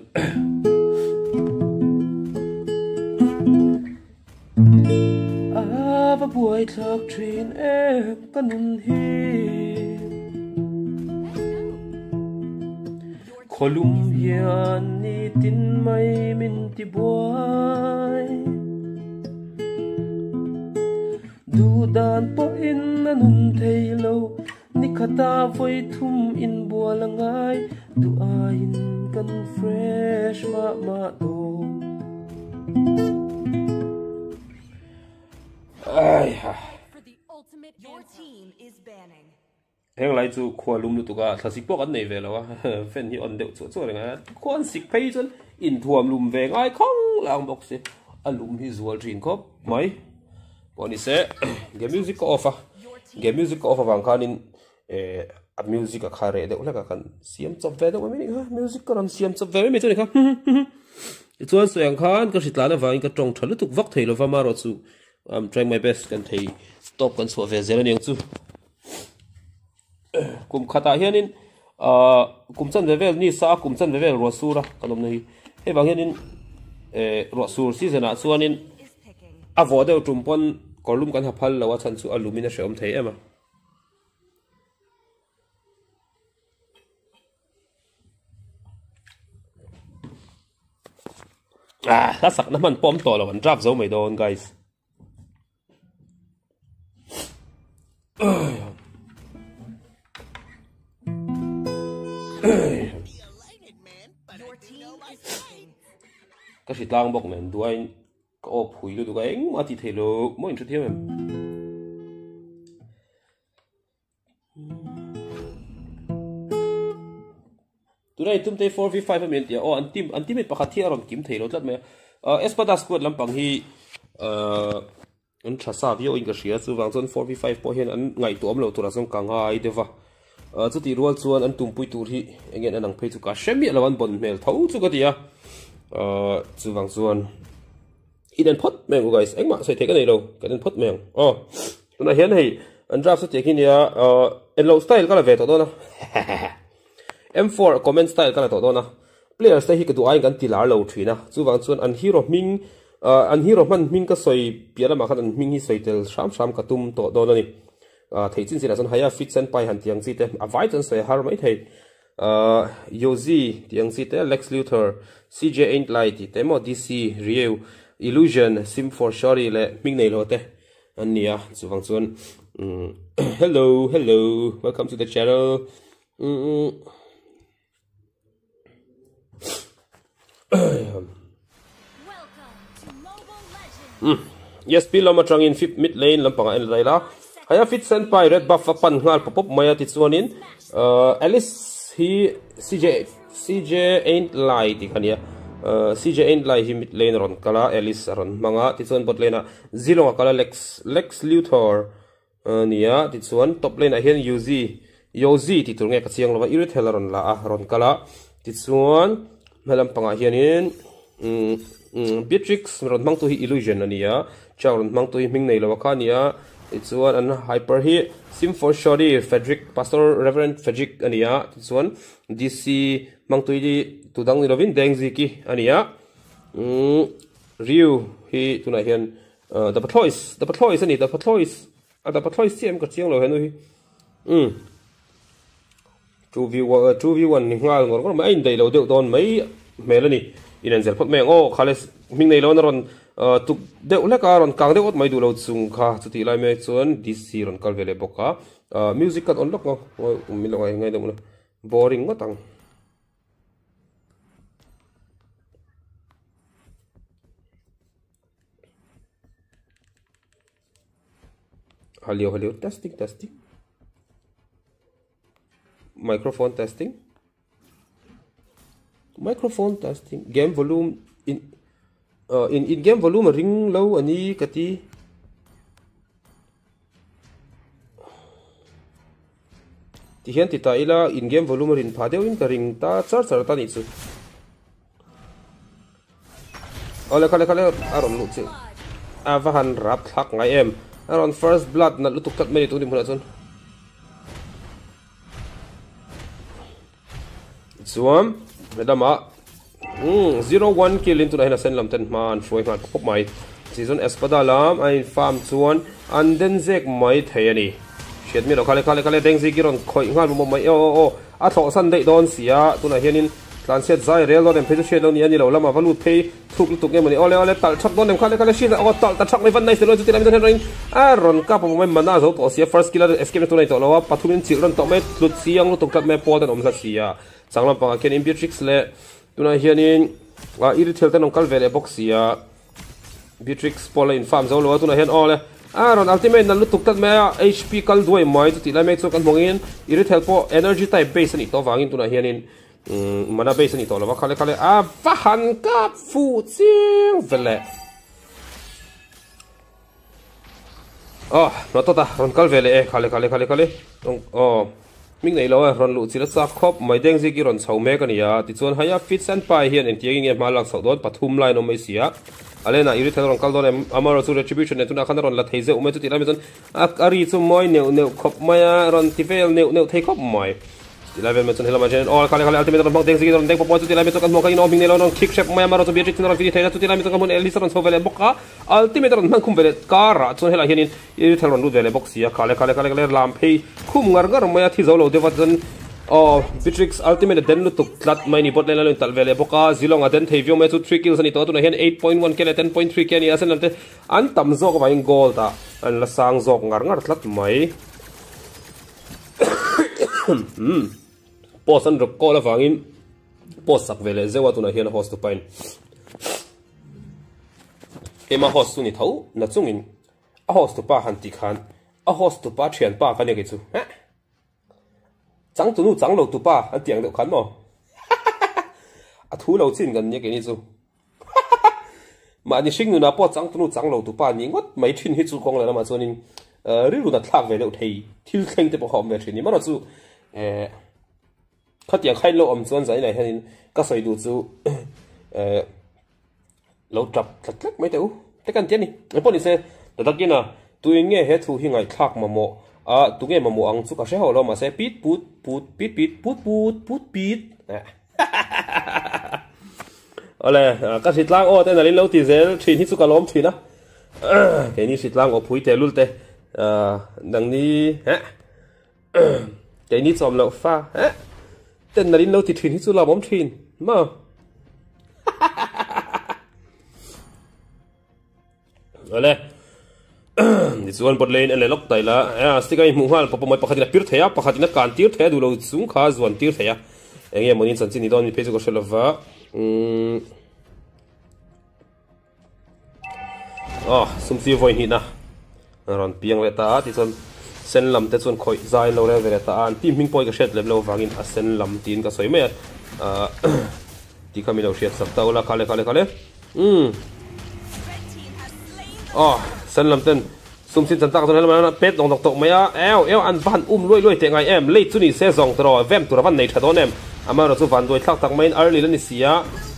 Ava *coughs* buai thak trin em kanun hi Kolum hian ni tin mai min ti buai. Du dan po in nanun thei lo Ni khata voi thum in bua langai Du ain kan fresh ma ma do ai ha. Your team is banning heng lai chu khua lum lu tuka thlasik ăn an nei ve lawa *laughs* fen hi on deuh chu chu này, khuan sik phei chun in thuam lum ve ngai khong lang bok se. A lum hi zual thin khop. Mai. Poni se. *clears throat* Ge music ko offer, ge music ko off wang khanin e eh, a music a khare de ulaka kan siam chop ve de mi ha music karan siam chop ve mi chu ni kha. *laughs* Chuan soyang khan ka hritla na wang ka tong thalu tuk vak theilo va rồi chu. I'm trying my best kan thei stop kan so ve zel ani chu. *coughs* kum khata hianin a kum chan ve vel ni sa kum chan ve vel ro sura kalom nei. He bang hianin eh, e ro sur season a chuanin a vo deuh tum pon kolum kan hafal lawa chan chu alumina shom thei ema Ah, la sak na man pom to lawan drop dấu mày don guys. *coughs* cái gì lang bọc mình đuôi có ốp hủy luôn đuôi anh, mà thì thấy lo mỗi chút thêm em. Tụi này tụi tay 4v5 em tiền oh anh tim anh tim bạc thi aron kiếm thấy lo thật mẹ. Ờ, Espada squad làm bằng hi ờ, anh chả sao video in cái gì chứ vang chân 4v5 bỏ hiện anh, ngày tụi em tụi là xong càng hay đấy va chu ti rual chuan an tumpui tur hi engen anang phei chu ka shemi lo an bon mel tho chu ka tia ờ chu wang chuan in an phot meng guys engma sai the ka nei lo kan an phot meng oh tuna hian hei an draft sa te kin ya ờ en lo style kala ve to do na m4 comment style kala to do na players te hi ka du ai kan tilar lo thina chu wang chuan an hero ming an hero man ming ka soi piara ma khan an ming hi xoay tel sham sham ka tum to do na ni thei chin sila chon haya fit sen pai han tiang chi te a vai chan se har mai thei yozi tiang chi te lex luthor cj ain't light te mo dc rio illusion sim for shorty le ming nei lo te ania chuwang chuan *coughs* hello hello welcome to the channel. Mm yes pilom atang in fifth mid lane lampanga en laila haya fit sen pai red buff pan ngal popop maya ti chuanin uh, alice hi cj cj ain't lie ti khania uh, cj ain't lie hi mid lane ron. Kala alice ron. Manga ti chuan bot lane zilonga kala lex lex luthor uh, nia ti chuan top lane a hian uz yozi ti tur nge ka chiang lova irit helaron la a ron. Kala ti chuan melam panga hianin um, mm, um, mm, beatrix ron mang tu hi illusion ania chaw ron mang tu hi ming nei lova kha nia it's one an hyper hi sim for shorty frederick, pastor reverend frederick ania. It's one. Dc mangtui di tudang ni lovin, deng ziki ania. Mm riu hi tuna hian the patrols the patrols ani the patrols a the patrols cm ka chiang lo henu hi mm. 2v1 2v1 ni ngal ngor ngor, mai dei lo deuh don mai melani in an zel phot meng o khales ming nei lo na ron. Ờ, tuk deuh le ka ron kang deuh ot mai du lo chung kha chuti lai me chuan dc ron kal vele boka music kat on lok ngo mi lo ngai deuh na boring ngotang Hello, hello, testing, testing. Microphone testing. Microphone testing. Game volume in uh, in in game volume ring low ani kati. Ti hian ti ta ila in game volume rin phadeu in ka ring ta char char ta ni chu. Ole ờ, kale kale aron lu che. avahan à, rap thak ngai em aron first blood na lutuk kat meri tu ni muna chun chuam medama Hmm, zero one kill into na hina sen lam ten man foi man, pop mai season. Espadalam ai farm chuan an den zek mai thei ani shet mi ro khale khale khale deng zi kiron khoi, ngal mo mai o o a tho san dei don sia tuna hianin tlan set zai rel lo dem pheju shet lo ni ani lo, lama valu pay thuk tuk em mani, ole ole, tal chak don dem khale khale shin o tal ta chak mai van nai se lo chu tilam don ring a ron ka pa mai mana zo to sia, first killer escape tu nai to lo wa pathumin chil ron to mai tlut siang lo tuk kat me po den om la sia. Changlam pa ken imbeatrix le tuna hianin a iri thel tan ong kal vele box xia beatrix Paul in farm zo lo tuna hian ole Aaron, ultimate na lutuk tat maya HP kal duai mai. Tu tila mek so kan mongin iri helpo energy type base ni to wangin tuna hianin mm, mana base ni to lo. Khale khale a vahan ka fu ching vele oh no to ta ron kal vele e. Khale khale khale khale oh. มิงไหนเรารอนลุจิรสักครบไม่เด้งซิกิรอนเสาเมกันยาติดส่วนหายาฟิตเซนไปเฮียนเอ็นเตียงเงียยมาหลักสาโดนปทุมไลน์นไม่เสียอะไรนะอีริทันรอนกัลโดนเอามาร์สูเรชิบิชันเนี่ยตุนาขันรอนละเทเซอุเมตุติลามิตันอักอารีสุมอยเนวเนวครบไม่รอนทิเฟลเนวเนวเทครบไม่ 11 mention hela majen all kale kale ultimate bang deng sigin deng popo tu tila meto kan mo kain obing nelo non kick shep maya maro to bi chit non fini thaila tu tila meto kan mon elisa ron so vele boka ultimate ron man kum vele kara chon hela hianin i thel ron lu vele box ya kale kale kale kale lam phei khum ngar ngar maya thi zolo de vatjan Oh, Bitrix ultimate den lu tuk tlat mai ni bot lela lun talvele boka zilong aden thevio me chu 3 kills ani to tu na hian 8.1 kele 10.3 kele asen lante an tam zo ko vain goal ta an la sang zok ngar ngar tlat mai. *coughs* Hmm post an rok ko la wangin pos sak vele zewa tu na hian host tu pain. Ema host tu ni thau, na chungin a host tu pa han ti khan. A host tu pa thian pa ka ne ke chu. Ha? Chẳng tu nu chẳng lâu tu pa anh tiếng được khán mà *laughs* a thu lâu chín gần như cái này mà anh sinh nu bỏ chẳng tu nu chẳng lâu tu ba nhưng what mấy chuyện hết chú con lại mà cho nên ờ riu na thắc về lâu thầy thiếu khen thì bỏ họ về chuyện này mà nó chú ờ khát tiếng khai lộ âm xuân giải này hay các sợi đủ chú *coughs* ờ lâu chập thật lắc mấy tàu thế cần tiền đi. Anh bỏ đi xe. Đặt biệt nào tôi nghe hết thu hi ngày khác mà mò à tôi nghe mà mộ ăn chút cà xe hồ mà sẽ pít pút pút pít pít pút pút pút pít. Ole *laughs* ờ, à, các sĩ lang ô, tên là lên lâu thì dễ chuyện hít chút cà lóm thì đó cái này sĩ lang ô phui tè lul tè à ờ, đằng đi hả? *coughs* Cái này chom lâu pha, hả? Tên là đi lâu thì thuyền hít là bóng thuyền. Mà ole ni chuan lên lane ele lok tai la a stikai mu hal papa mai pakhatina pir theya pakhatina kan tir the du lo chung kha zuan tir anh em monin chan ni don mi peju ko shelova um à sum si voi hi na ron piang le ta ti chon sen lam te chun khoi zai lo re ve ta an. Ti ming poi ka shet le lo wangin a sen lam tin ka soi me a, *clears throat* ti kami lo shet sap ta ola kale kale kale um hmm. oh sen lam ten. Sum sin chan tak zon helma na pet dong dok tok maya eo eo an van um loi loi te ngai em. Lei chuni se zong tro vem tur van nei tha don em. Ama ro chu van doi thak tak main early la ni sia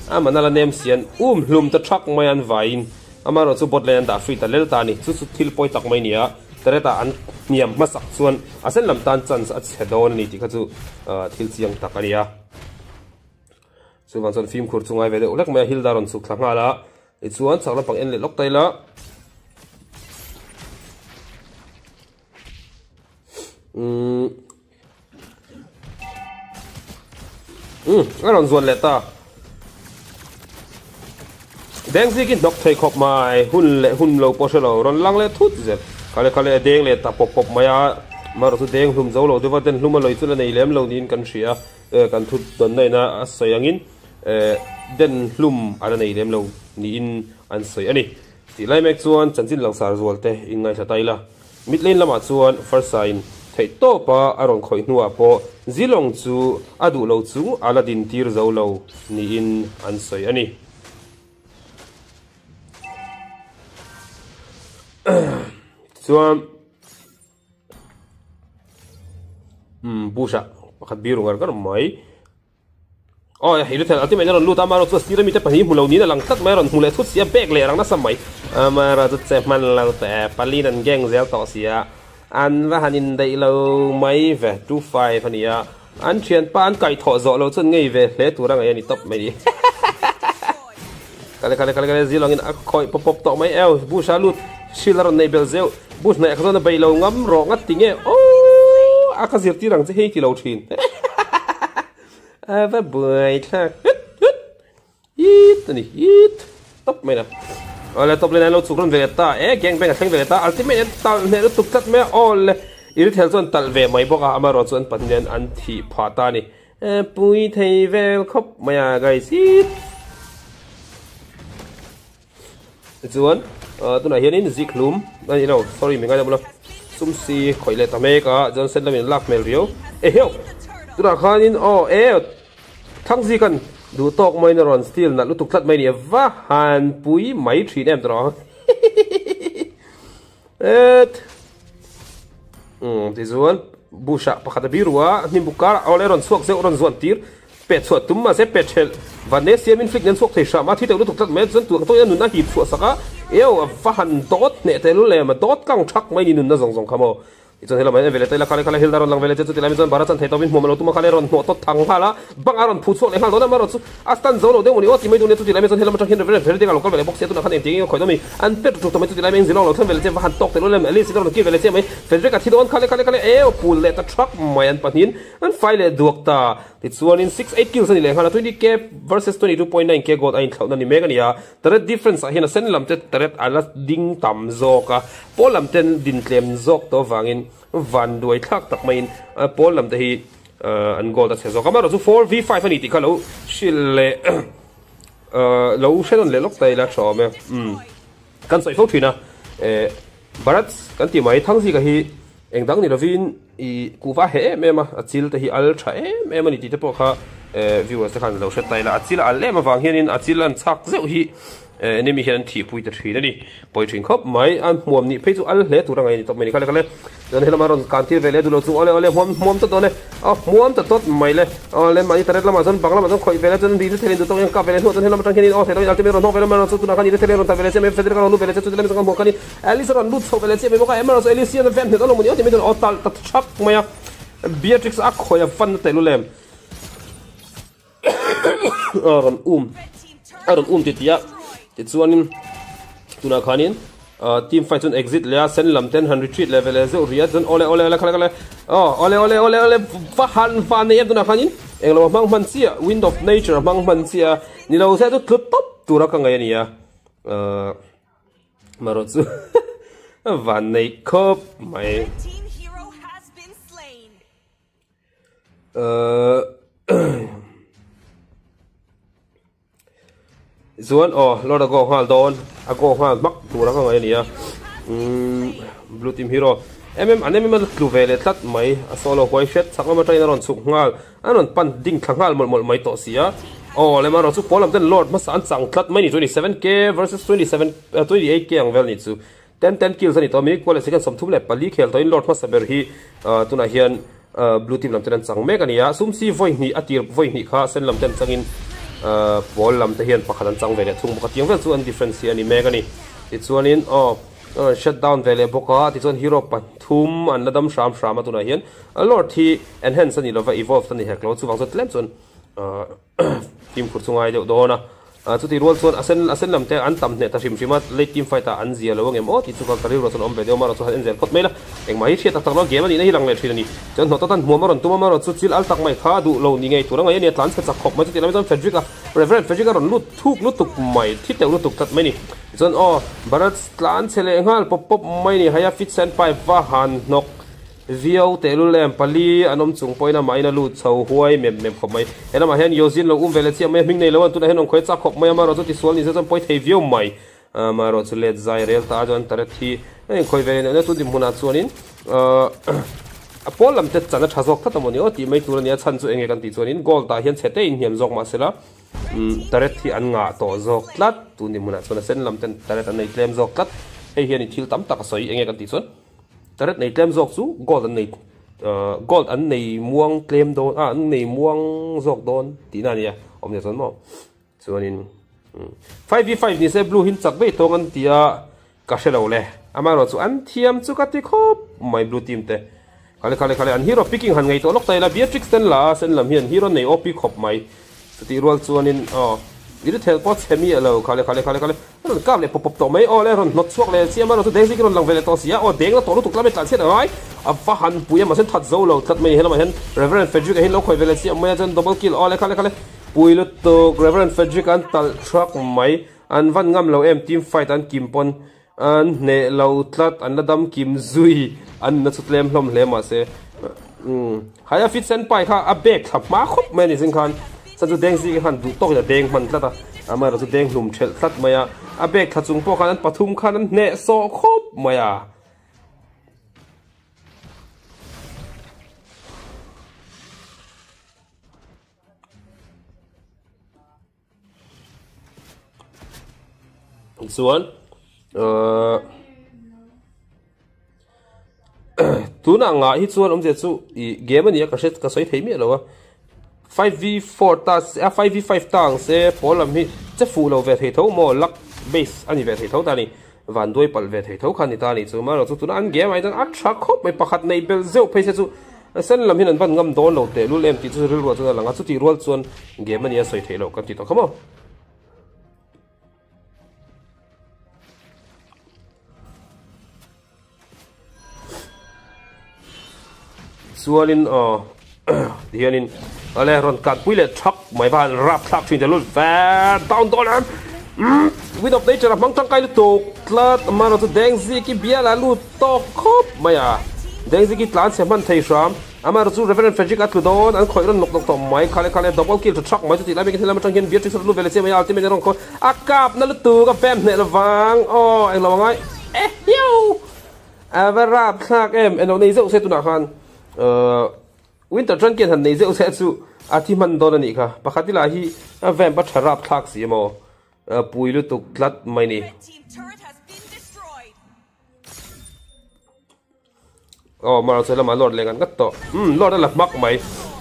ama na la nem sian um hlum ta thak mai an vain. Ama ro chu bot len da free ta lel ta ni chu chu thil poi tak mai nia แต่ตาอันเนียมมาสักส่วนอาเส้นลำตาลจันทร์อัดเสดอนนี่ที่เขาจะทิลเซียงตะกอะไรอะส่วนส่วนฟิล์มขูดสงไอเวเดอเล็กมาฮิลดารอนสุขทั้งหาละอีกส่วนสักลำปังเอ็นเล็กล็อกไตละอืมอืมอรอนส่วนเล็ตาแดงซีกินดอกไทยขอบไม้หุ่นเละหุ่นเหลาปอชเรารอนลังเละทุดเจ็บ kale kale, deng le ta pop pop maya. Mar su deng hum zo lo. De wa den hluma loi chu nei lem lo nin kan shia. Eh, kan thut don nei na asayangin eh, den hlum ara nei lem lo ni in an soi ani. Ti lai mek chuan chanchin lang sar zual te, in ngai thatai la. Mid lane lama chuan first sign. Thei to pa arong khoi nuwa po. Zilong chu adu lo chu aladin tir zo lo ni in an soi ani. *clears throat* سواء بوشا busha pakhat biru ماي. kan mai oh hi thel ati mai ron lu ta ma ro chu stira mi te pani mu lo ni na lang tak mai ron mu le thut sia bek le rang na samai ma ra chu che man lo pali nan an va hanin phania an thian pa an kai tho zo lo chun ngei ve le tu rang ai đi top mai ni kale kale kale kale zilong in a pop pop to mai el bu sha shilar nei bel zeu bus na khazana na bai lo ngam, ro ngat tinge oh, o a ka zir ti rang ze hei ti lo thin. A va bui tha it ni it top mena. Ole, top le na lo chukron ve ta e gang bang theng ve ta. Ultimate tal ne lo tuk tat me all. Il thel chon tal ve, mai boka amaro chon panjen an thi pha ta ni. Eh, pui thei vel khop, maya guys Ờ, hit chuan hiện nay hianin zik lum ai no sorry mi ngai da sum si khoile ta me ka mình lamin lak mel hiểu, e heo khai na khanin o oh, e thang zi đủ du tok mai na ron steel lúc tục thật mày nè. Và hàn pui máy thin em tro et um ti zuan busha pakhat birwa nim bukar ole ron suak ze ron zuan tir pet chuat tum ma se pet chel vanessa min flick nen suak thì sha ma thi te lutuk thlat mai zan tu to yan na hi chu saka eo va han dot ne te lu le ma dot kang thak mai ni nun na zong zong khamo ichon hela mai vele tela kale kale hildaron lang vele chu tilami chon barachan thei tobin momelo tuma kale ron mo to thang hala bang aron phu chok le hal dona maro chu astan zolo de uni oti mai dune chu tilami chon hela ma hin vele vele de lokal vele box tu na khan ting khoi domi an pet tu to mai chu lại zilo lo thon vele che han tok te lo le ali si ron ki vele che mai vele ka thidon kale kale kale e eh, oh, pul le ta truck mai an panin an file e duak ta ti chuan in 6 8 kills ani le. Hala 20 k versus 22.9 k gold ain thau na ni mega ni ya tare difference a hin a sen lam te tare ala ding tam zoka polam ten din tlem zok to wangin van đuôi thắc tak mai Paul à, làm lam te à, hi an gold a se zo kamaro chu 4v5 ani ti khalo shil le lâu sẽ còn lok tai la là me um căn sợi phốt thina e barat căn ti mai thắng gì cả hi? Anh đang engdang ni ravin i kuwa he me ma achil à, te hi al tha e me ma ni ti te po kha viewers te khan lo shet tai la achil al le ma wang hianin achil an chak zeu hi enemy hian thi pui ta thina ni poi thin khop mai an muam ni phe chu al hle tu rangai ni to mai kale kale dan hela maron kan tir vele du lo chu ole ole muam muam to ne a muam to tot mai le ole mai taret la ma zon bangla ma zon khoi vele chen di te to yang ka vele hu tan hela ma tang hian o the lo ultimate ron ho vele ma ron chu tu na kan ni te ron ta vele che me federal ron vele che chu le me mo kan ni alice ron lut so vele che me mo ka emer so alice ne vem ne to lo mo ni o te me o tal ta chak maya beatrix a khoya fan te lu lem aron *coughs* um. Aron um ti tia chuanin tuna khanin. Team fight chun exit. Le sen lam ten han retreat level ze ria chun ole ole ole khala khala oh ole ole ole ole. Fa han fa ne tuna khanin. Englo mang man sia wind of nature mang man sia. Ni lo se tu tlup top tura ka ngai ni ya. Uh maro chu *laughs* van nei khop mai. Uh *clears throat* zuan oh lord go hal don a go hal mak tura ka ngai ni ya blue team hero. Mm an mm tlu vele tlat mai a solo hoi shet chakma ma trainer on suk ngal anon pan ding thangal mol mol mai to sia oh le ma ro chu polam ten lord ma san chang tlat mai ni 27k versus 27 28k ang vel ni chu 10 10 kills ani to mi ko le second som thum le pali khel to in lord ma saber hi tuna hian blue team lam ten chang mek ka ya sum si voi ni atir voi ni kha sen lam ten changin uh, ball lam te hian pakhat an chang ve le thung bawk a tiang vel chu an difference hi ani mek ani ti chuanin aw uh, shut down bawk a ti chuan hero pan thum an la dam sham sham atuna hian a lord hi enhance ani lova evolve ani heklo chu wang chu tlem chun team khur chungai deuh dona chu ti rol chuan asen asen lam te an tam ne ta rim rima late team fighter an zia lo ngem o ti chu ka kari ro chuan om be deu maro chu han enzel kot mela eng mai thiat tak lo game ani nei lang le thina ni chuan no tan mo maron tuma maro chu chil al tak mai kha du lo ni ngai turanga ye ne tlan cha khop ma chu ti lam chuan fedrica reverend fedrica ron lut thuk lut tuk mai thi te lut tuk tat mai ni chuan o barat tlan chele ngal, pop pop mai ni haya fit sen pai va han nok viau, te lu lem, pali, anom chung poina mai na lu chho huai, mem mem khop mai. Ena ma hen yozin lo um vele chi mai ming nei lo tu na hen ong khoi cha khop mai ma ro chu ti sol ni zan poi thei viau mai. Ma ro chu let zai rel ta jon tar thi. Ei khoi vele ne tu di muna chuanin ờ, a pol lam te chana thazok kha tamoni o, ti mai tur ni chan chu enge kan ti chuanin gol ta hian chete in hiam zok ma sela mm, taret thi an nga to zok tlat. Tu ni muna chuna sen lam ten taret an nei tlem zok tlat. Hei hian i thil tam tak soi enge kan ti chuan taret nei tlem zok su gold an nei uh, gold an nei muang tlem don a an nei muang zok don. Ti na nia om ne son mo. Chuanin hmm. 5v5 ni se blue hin chak be tong an tia ka shelo le. Ama ro chu an thiam chu ka ti khop mai blue team te. Khale khale khale, an hero picking han ngai to lok tai la. Beatrix ten la, sen lam hian, hero nei op khop mai. Ti rol chuanin oh ini tel pot semi alo khale khale khale khale. Ron kam le pop pop to mai o le ron not chuak le siama ro tu deng zik ron lang vele to sia o deng la to lu tu klamet tlan sia ai? À, a han puya mà sen thật zo lâu thật mấy hela mà hen reverend fedric hin lo khoi vele sia mai jan double kill. O le khale khale. Pui lu to reverend Frederick an tal truck mai an văn ngâm lâu em, team fight an kim pon. An ne lâu tlat an ladam kim zui an na chutlem hlom hle ma se ừ. haya fit sen pai kha à, a bek thap ma khop mai ni sing khan sa chu deng si han du tok ya deng man tlata ama ra chu deng hlum thel tlat maya. A bek tha chung po khan an pathum khan an ne so khop maya. Chuan ờ, *clears throat* tuna nga hi chuan om je chu, i game ani ka set ka soi thei mi lo 5v4 ta à 5v5 tang sẽ phổ làm hi sẽ phụ lầu về thể thấu mò lắc base. À, Anh về thể thấu ta này và đuôi bật về thể thấu khăn thì ta này chứ mà là chúng ta ăn ghé mày đang ăn chả khóc mày pakhat này bel zeo pay sẽ chú à, sen làm hiền văn ngâm đón lâu tệ luôn em chỉ chú rượu rồi chúng ta là ngắt chú chỉ rượu xuân ghé mà nhớ soi thể lầu cần chỉ tao không không? Sualin, oh, dianin, thei lo kan ti to khamo chuanin ờ hianin ale ron kat puile thak mai ban rap thak thin de lut fa down down am with of nature mang tang kai lu to tlat maro to deng zi ki bia la lu to khop maya deng zi ki tlan se man thei sham amar chu reverend frederick at don an khoi ron nok nok to mai khale khale double kill to truck mai ti la me ki la tang hian beatrix lu vele se mai ultimate ron ko akap na lu tu ka fem ne lawang o ai lawangai eh yo avarap thak em eno nei zo se tu na khan uh winter tran ken han nei zeu se chu a thi man don ani kha pakhati la hi a vem pa tharap thak si mo puilu tuk tlat mai ni oh maro se lama lord lengan gat to hm lord la mak mai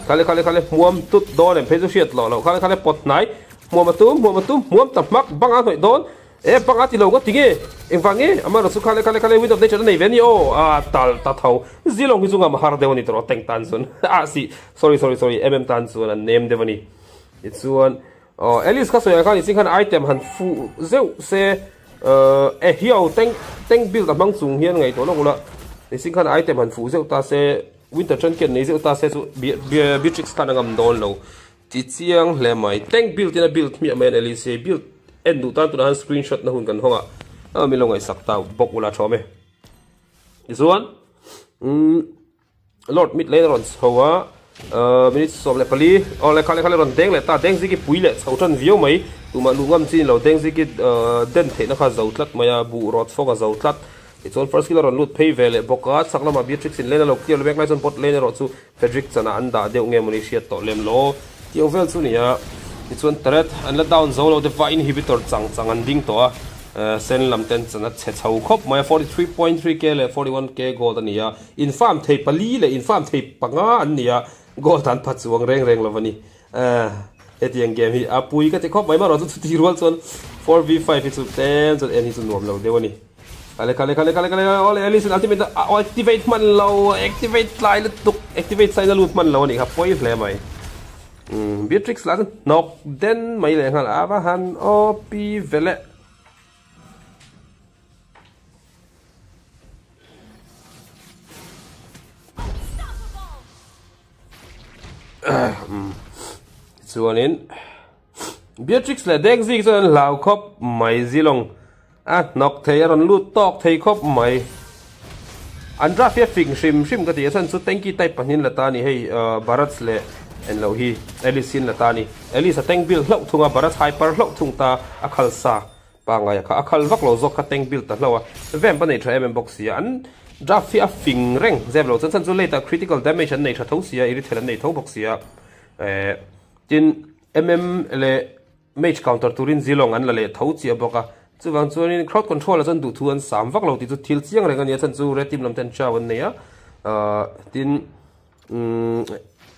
khale khale khale muam tut don em pheju shiat lo lo khale khale pot nai muam tu muam tu muam tam mak banga noi don e panga ti lo go tinge eng wange su khale khale khale window nature nei veni o a tal ta thau zilong hi zunga mahar dewani tro teng tan sun a *laughs* si sorry sorry sorry. Mm tan sun an name devani it's one. oh elis ka so ya kan sing kan item han fu zeu se e hiao teng teng build amang chung hian ngai to lo la ni sing kan item han fu zeu ta se winter chen ken nei zeu ta se su beatrix tan ngam don lo ti chiang hle mai teng build in a build. Mi amen elis se build en du tan tu han screenshot na hun kan honga. A mi longai sakta bok ula thome izuan um mm. lord mit le ron chowa uh minute som le pali o oh, le khale khale ron deng le ta, deng ziki chau chautan view mai. Tu ma lungam chin lo, deng ziki uh, den the na kha zautlat maya, bu rot foga zautlat it's all first killer on loot, pay vele boka saklama beatrix in lena lo, kiel bek lai son pot lena ro chu frederick chana anda de nge moni shiat to lem lo. Tiong vel chu nia it's one threat and let down zolo the va inhibitor chang chang an ding to a sen lam ten chana che chau khop mai 43.3k le 41k gold ania in farm thei pali le in farm thei panga an nia gold an phat chuang reng reng lovani eh etiang game hi apui ka te khop mai ma ro chu ti rol chon 4v5 hi chu ten chon en hi chu nom lo dewani kale kale kale kale kale ole alison ultimate activate man lo activate lai lu tuk activate sai na lut man lo ni kha poi hle mai Beatrix là nọc den mấy lệ hả là han opi pi vele. Chuanin Beatrix le deng zik chuan lau khop mai zilong a nok thei ron lut tok thei khop mai anh ra fia fing shim shim ka ti san chu tanki tai panin la ta này hei barats le en lo hi elisin la ta ni elisa teng bil hlo thunga barat hyper hlo thung ta akhal sa. Pa ngai kha akhal vak lo zok kha teng bil ta hlo vem pa nei thra em box ya. An draft fi a fing reng. Zem lo chan chan chu later critical damage an nei tha tho sia iri thela nei tho box ya. Eh tin mm le mage counter turin zilong an la le tho chi boka. Chu wang chuanin crowd control chan du thuan sam vak lo ti chu thil chiang reng an ya chan chu retim lam ten chawan nei a eh, tin mm,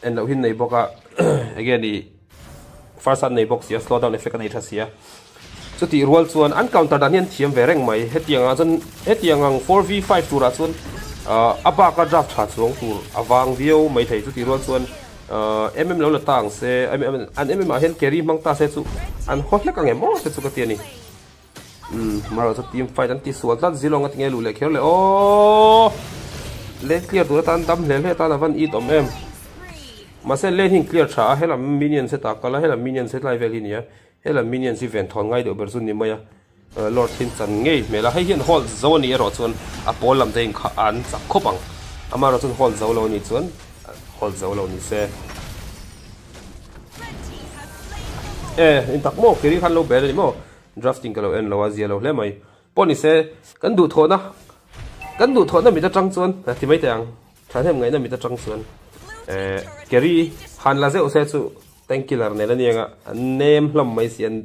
um en lo hin nei boka, *clears throat* again i first sun nei box ya slow down, effect nei thasia chu ti rual chuan an counter dan hian thiam ve reng, mai hetianga ah, chan hetiangang 4v5 tura chuan ah, apa, ka, draft tha chuang tur awang view, mai thei chu ti rual chuan mm lo la tang, se an mm a ah, hen carry, mang, ta, se chu an, hot, le, kang emo oh, se chu ka, tiani. Um maro chu team fight, an, ti sual tan zilong at nge lu, le, kher, le o le, clear tur tan dam, le le tan avan i, tom, em mà sẽ lên hình clear trả hay là minion sẽ tạc là hay là minion sẽ lại về hình nhá hay là minion sẽ vẹn thon ngay được bởi xuân niệm mày lord hin chân ngay mẹ là hay hiện hall zone này rồi chuan à bỏ làm tên khá à, an chắc khóc bằng. À mà rồi chuan hall zone lâu này chuan hall zone lâu này sẽ. Eh in tak mo đi khan lâu bel ni mo drafting cái lo en lo azia lo le mày, poni se kan du tho na kan du tho na mi ta chang chuan ti mai tang than hem ngai na mi ta chang chuan eh Eh, keri, han la ze se chu tank killer ne la nianga name hlam mai sian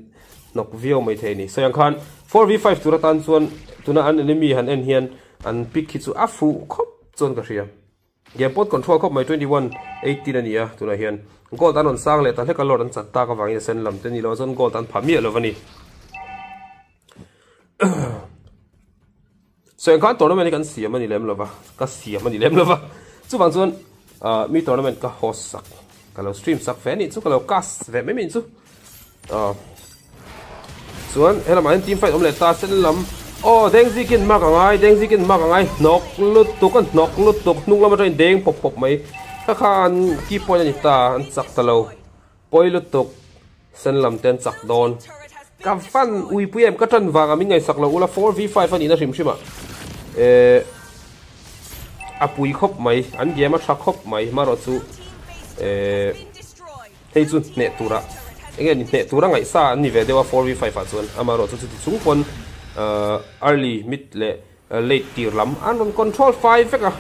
nok view mai the ni. So yang khan 4v5 tura tan chuan, tuna an enemy han en hian, an pick hi chu afu khop chon ka ria game pot control khop mai 21 18 ania tuna hian. Goal tan on sang le ta heka lord an chat ta ka wangin sen lam te ni lo zon goal tan phami lo vani. *coughs* So yang khan tournament kan siam ani lem lova ka siam ani lem lova chu bang chuan mi tournament ka host sak kalau stream sak fan ni chu kalau cast ve me min chu uh, chuan hela man team fight om le ta sen lam oh deng zikin ma ka ngai deng zikin ma ka ngai nok lut tu kan nok lut tu nung lam train deng pop pop mai kha khan ki point ni ta an chak talo poi lut tu sen lam ten chak don ka fan ui puem ka tan wanga min ngai sak lo ula 4v5 ani na rim shima eh apui khop mai an game a thak khop mai maro chu eh hei chu ne tura enge ni ne tura ngai sa ni ve dewa 4v5 a chuan amaro chu chu chung pon early, mid le ờ, late tier lam an on control 5 veka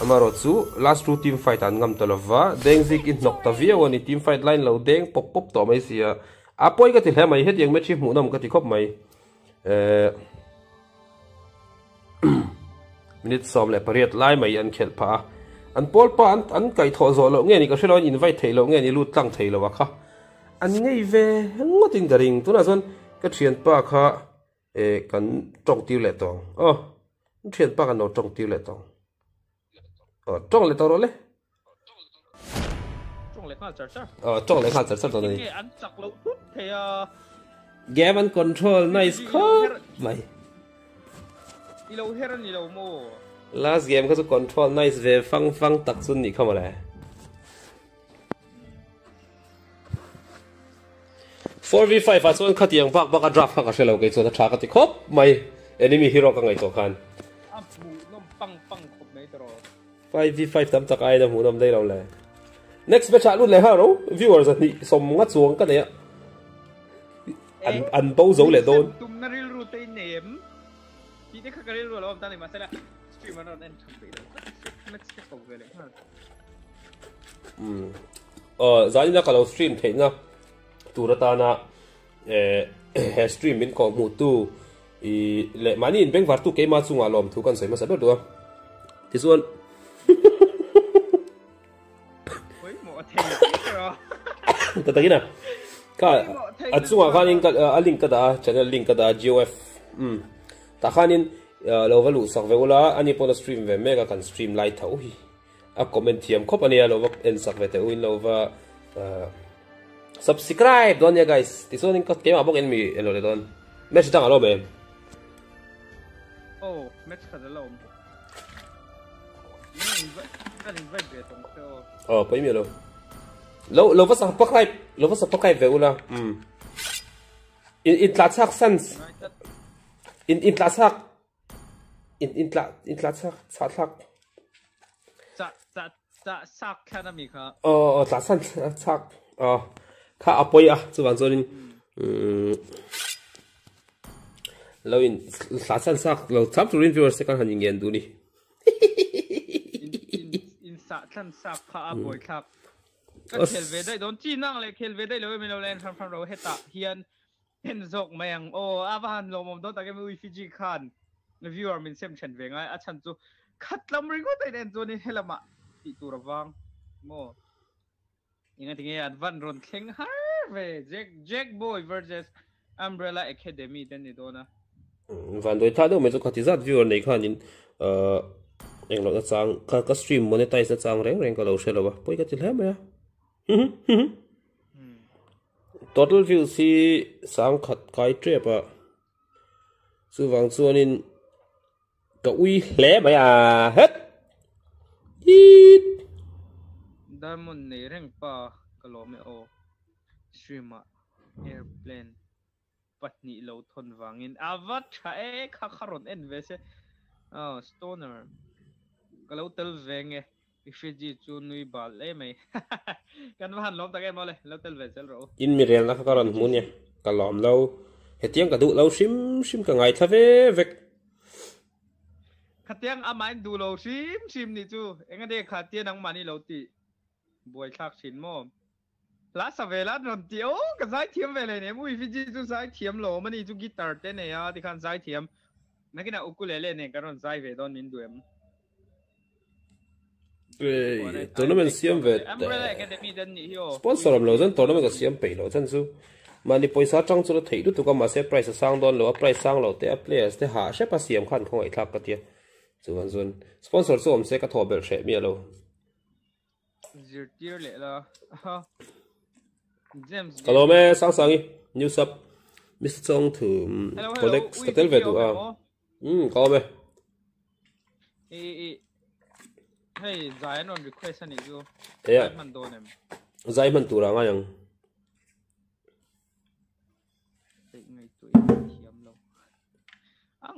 amaro chu last two team fight an ngam tolova deng zik in nok ta via wani team fight line lo deng pop pop to mai sia apoi ka ti hle mai het yang mechi mu nam ka ti khop mai eh มินิทสอมเลยเปรียดไล่ไม่อันเข็ดพาอันปอลปาอันอันไก่ทอโซโลเงี้ยนี่ก็ใช่เราอินไวท์เทโลเงี้ยนี่รูดตั้งเทโลวะค่ะอันนี้ไงเวงดจริงจริงตัวนั้นก็เทียนป้าค่ะเออกันจงติวเลยตองอ๋อเทียนป้ากันโนจงติวเลยตองอ๋อจงเลยตองเลยจงเลยข้าจัดจ้าอ๋อจงเลยข้าจัดจ้าตอนนี้อันจักเราทุกเทียแกมันคอนโทรลไนส์ครับไป heran mo. Last game ka chu control nice ve fang fang tak chun ni khama le 4v5 a chuan khatiang bak bak a draft kha ka shelo ke chuan a tha ka ti khop mai enemy hero ka ngai to khan. Mai tro 5v5 tam tak ai da mu nam dei lo le. Next match alu le ha ro viewers ni som nga chuang ka ne an an bo zo le don tum ta ni ma sala streamer vele ha ờ giá như là stream thế na tu ra ta na eh stream min ko mu tu i le mani in beng var tu ke ma chunga lom thu kan sei ma sa do do ti suan *laughs* oi mo the tro ta ta gina ka a chunga khan in ka a link ka da channel link ka da gof um ta khan in lo valu sak ve ula ani pona stream ve mega kan stream light thau hi a comment thiam khop ani lo vak en sak ve te uin lo va subscribe don ya guys ti so ning ka ke ma bok en mi lo le don me chi tang alo me oh match ka da lo ờ bây giờ rồi lâu lâu vẫn sắp lại lâu vẫn sắp lại về ula in in class hack sense. In in class hack in in class in class hack class hack za za za sak kana mi kha ờ ờ class sense hack ờ khá áp bôi à chú bạn cho nên um lâu in class sense hack lâu tháp tụi reviewer sẽ còn hành nghiên đủ đi in sa than sak kha a boy khak ka. Khel ve dai don chi nang le khel ve dai lo mi lo len tham tham ro heta hian hen zok mayang o avan lo mom don ta ke mi fiji khan the viewer min sem chen ve ngai a chan chu khat lam ring ko tai den zo ni helama ti tu rawang mo inga tinge advan ron thleng har ve. Jack jack boy versus umbrella academy den ni dona. Van doi tha do me chu khati zat viewer nei khan in uh eng lo na chang ka ka stream monetize na chang reng reng ka lo shelo ba. Poi ka til ha me total views hi sang khat kai tre pa chu wang chuan in ui hle mai à hết. Ít diamond nei reng pa kalome o streamer airplane patni lo thon wangin avat tha e kha kharon en ve se oh stoner. Kalau tel venge ifiji chu nui bal e mai kan van lom ta ke mole lo tel ve sel ro in mi rel na ka ron mun ya ka lom lo hetiang ka du lo sim sim ka ngai thave vek khatiang amain du lo sim sim ni chu. Enga de khatiang ang mani lo ti. Buai thak chin mo. La sa ve la ron ti. O ka zai thiam ve le ne. Mu ifiji chu zai thiam lo mani chu guitar te ne ya ti khan zai thiam. Na kina ukulele ne ka ron zai ve don min duem tournament siam ve umbrella academy den ni yo sponsor am lo zan tournament ka siam pe lo zan chu mani poisa chang chu thei du tu ka ma se price sang don lo price sang te a players te ha she pa siam khan khong ai thak ka tia chu wan zon sponsor chu om se ka tho bel she mi lo zir tier le la. Ha james kalo me sang sang new sub mr chong hello hello. Collect ka tel ve du a um kalo me. E e hey zain on request ani chu Yeah. man do nem zai man tu ra nga yang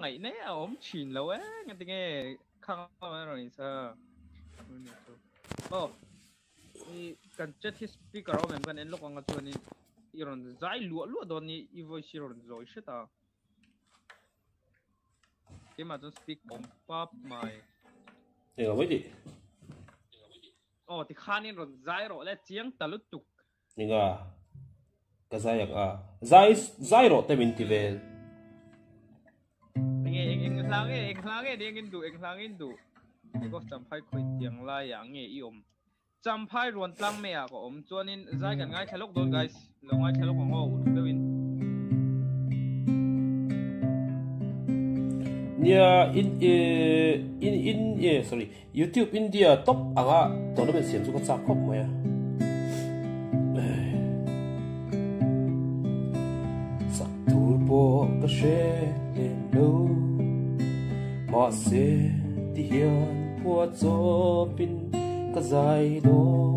a ngai ne a om chin lo e ngai tinge khang ma ro ni sa oh i kan chat his speaker o mem kan en lok anga chu ni iron zai lu lu don ni i voice ron zoi shita ke ma chu speak om pap mai Nga mai di. oh ti khanin ron zai ro le chiang talut tuk Nga. Ka zai yak a. Zai zai ro te min ti vel nge anh eng hlang anh eng hlang e ding in du eng hlang in du ko chạm phải khoi tiếng la ya nge eh, i om. Cham phai ruan tlang me a ko om. Chuanin gần ngay ngai thalok don guys. Lo ngai thalok ngo đâu dewin Nia in eh, in in eh sorry. YouTube India top anga tournament siam chu ka chak khop mo ya. Sak tul po ka she lo mà sẽ ti hiền qua cho pin ka zai đó.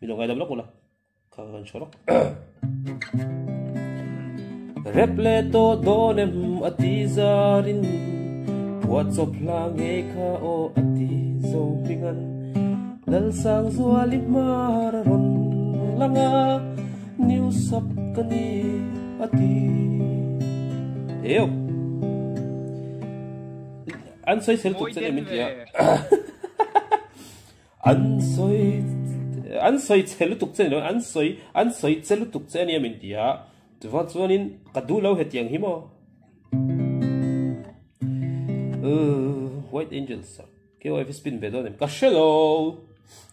mình lo ngai đâm lok mo la. Ka kan chorok. Repleto donem atizarin Puat lang ka o ati zombingan Lalsang zualit mararon Langa niusap kani ati Eyo Ansoy sel tuk sa emin tiya Ansoy Ansoy sel tuk sa emin Ansoy Ansoy sel tuk sa emin tiya Tuwa chuanin kadulaw het yang himo. Uh, White Angels. Kêu ai spin về đó nem. Kashelo.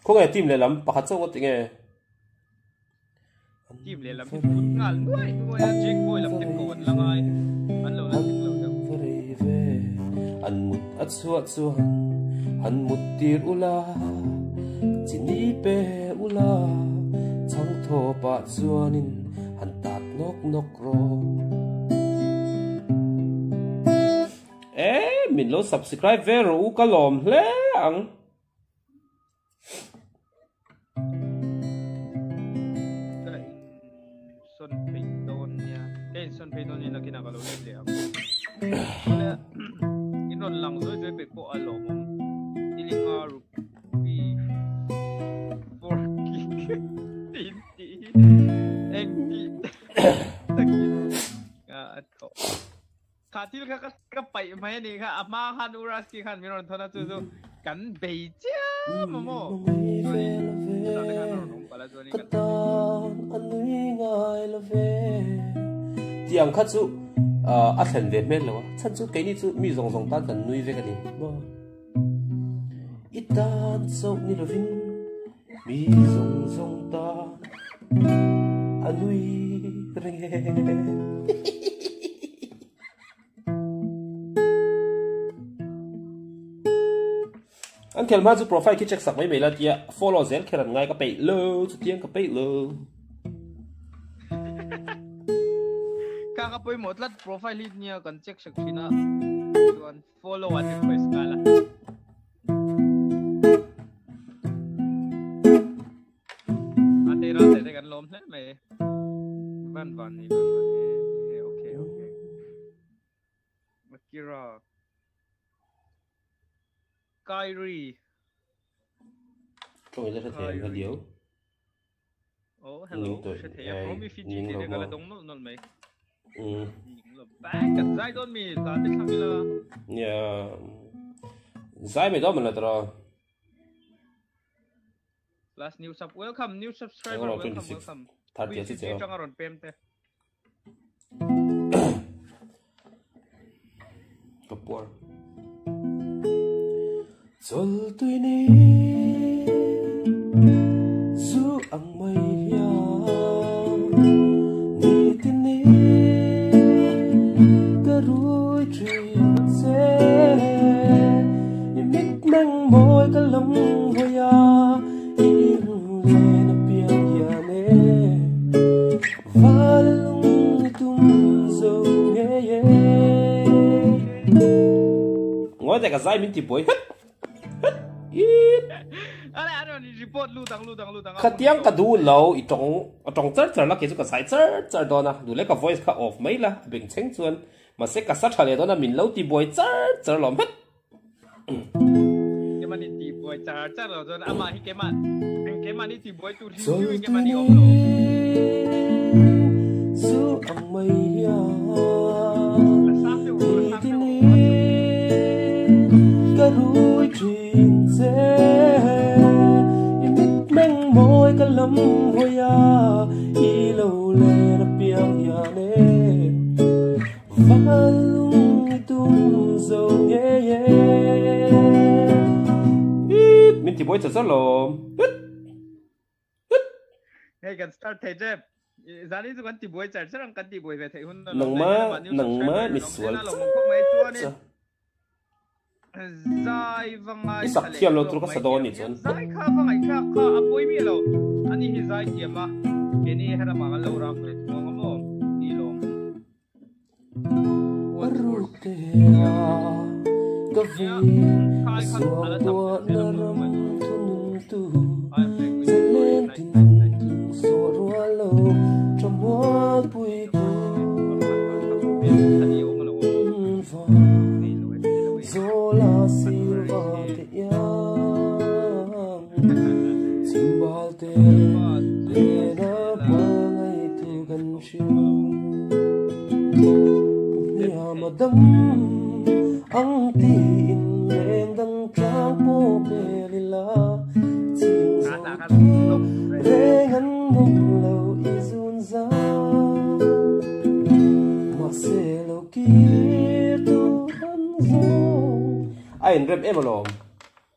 Ko ngai team le lam pakhat An mut at suat suan. An mut tir ula. Chini pe ula. Chang tho pa chuanin han tat nok nok ro. Eh, min lo subscribe ve ro u kalom hle ang. Kala eh son pei don nya eh son pei don ni na kinakalo le le am kala inon lang zo zo pe ko alo mo ilinga ru pi for kick tinti ek ti takin ka at ko khatil ka ka pai mai ni ka ama han uras ki khan miron thona chu chu kan bei cha mo mo sa de kan ron pala chu ni kan tan anui ngai la ve tiang kha chu a thần về mel lo chân chú cái này chú, mi rong zong zong tan kan nui ve ka ni bo itan sâu ni vinh, mi rong rong ta. À, Anui renge anh thiền mà chú profile kia check sạc mấy mấy là tia follow zen kia là ngay cái pay lo chú tiếng cái pay lo Kakapoy mo, tlat profile lead niya kan check siya. Tuan, follow at request kala. Ate ra ate kan lom na may. Van van ni van van. Eh, okay okay. Akira. Kyrie. cái rất thiệt là điều Oh, hello. Nhìn tuổi, Shit, hey, ai, from Fiji nhìn thì lâu đây là đông nốt nốt mấy. ừ Nhìn là back at zai don mi, ta tích thằng là. ya zai mấy đó mình là tao Last new sub. Welcome, new subscriber. Around Welcome, 26. welcome. Thirty Uy, at si siya. Jay around PM te. kapur Sol tuy ni Zu ang may cái dây mình tìm bối hết lu tang. khát tiếng cả đủ lâu ít trong trong chở chở là cái chỗ cái sai chở chở đó na đủ lấy cái voice cái off mấy là bình chỉnh chuan mà sẽ cái sát thải đó na mình lâu tìm bối chở chở lắm hết. Cái mà đi tìm boy chả chả rồi rồi ama hi cái mà cái mà đi tìm boy tu thì cái mà đi ôm lo. Su ang may ya Là sao lắm hoya I lâu lê na piang ya ne Valung itum zo ye ye Mình chỉ bối thật rất lồm Hey, can start thay jeb. Zani tu kan ti boy chả chả kan ti boy về thấy hun. Nang ma- nang ma mi sual Lo. Sa- Zai vangai. Isak thiam lo tru ka sa don ni chuan. Zai kha vangai kha kha apoi mi lo. Ani hi zai ti ma. Kini hera ma ka lo ram le. Mo mo. Ni lo. Aruk te ya Kavi Suak tua na ram tunung tu Zelen tin tung Madam Ang tiin Leng dang trang po pelila Ting Kha zo kha tu Rengan mong lâu izun za Marcelo Kirto Hanzo Ai rep em along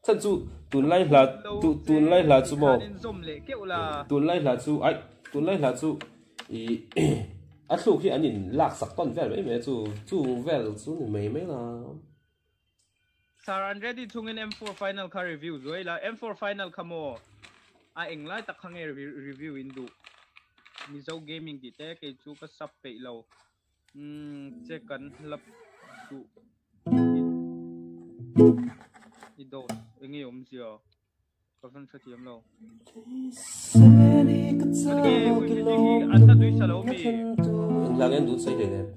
Chân chu Tun lai là tu Tun lai là chu là. Tun lai là chu Ai? Tun lai là chu I à lúc khi anh nhìn lạc sắc ton vel mấy mấy chú chú vel chú nhìn mấy mấy là Saran ready thungin M4 final ka review rồi là M4 final ka mo. A eng lai tak khang review review indu. Mizo gaming đi te kay chu ka sap pe lo. Hmm, check kan lap tu. Ido, engi anh siya. Ka fan sa có lo. Seni katsa đâu lang yan doon sa ilin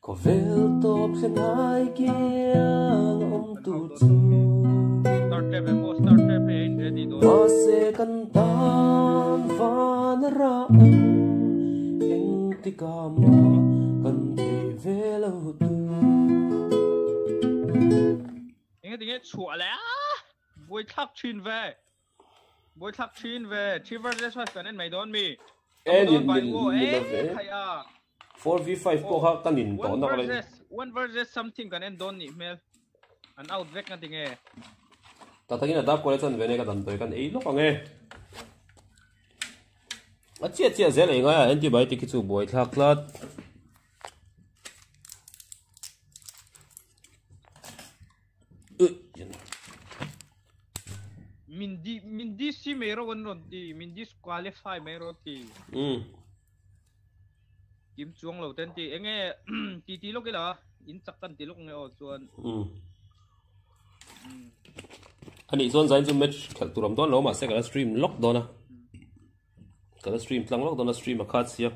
Ko vel top sengai kiang om tu chu Start tap mo, start tap eh, ready do. Mase kantan vanaraan Eng tikama kan te velo tu Ingat ingat chua la. Boy thak chin ve. Boy thak chin ve. Three versus five kan en mai don mi. Eh, Don din- bai din- wo din eh love eh. kaya. 4v5 ko ha kanin to One na kalay one versus something kan en don ni mel. An out vek na tinge. ta thangin adap ko le chan vene ka dan toy kan ei lok ange a chia zel ei nga antibiotic chu boi thak lat Mindi Mindi si meron ron ti Mindi qualify meron ti um kim chuang lo ten ti. Enge *clears throat* ti ti lo kila in chak kan ti lo nge o chuan. Um ani zon zain chu match khal turam don lo ma se kala stream lock dona kala stream tlang lock dona stream a khat sia.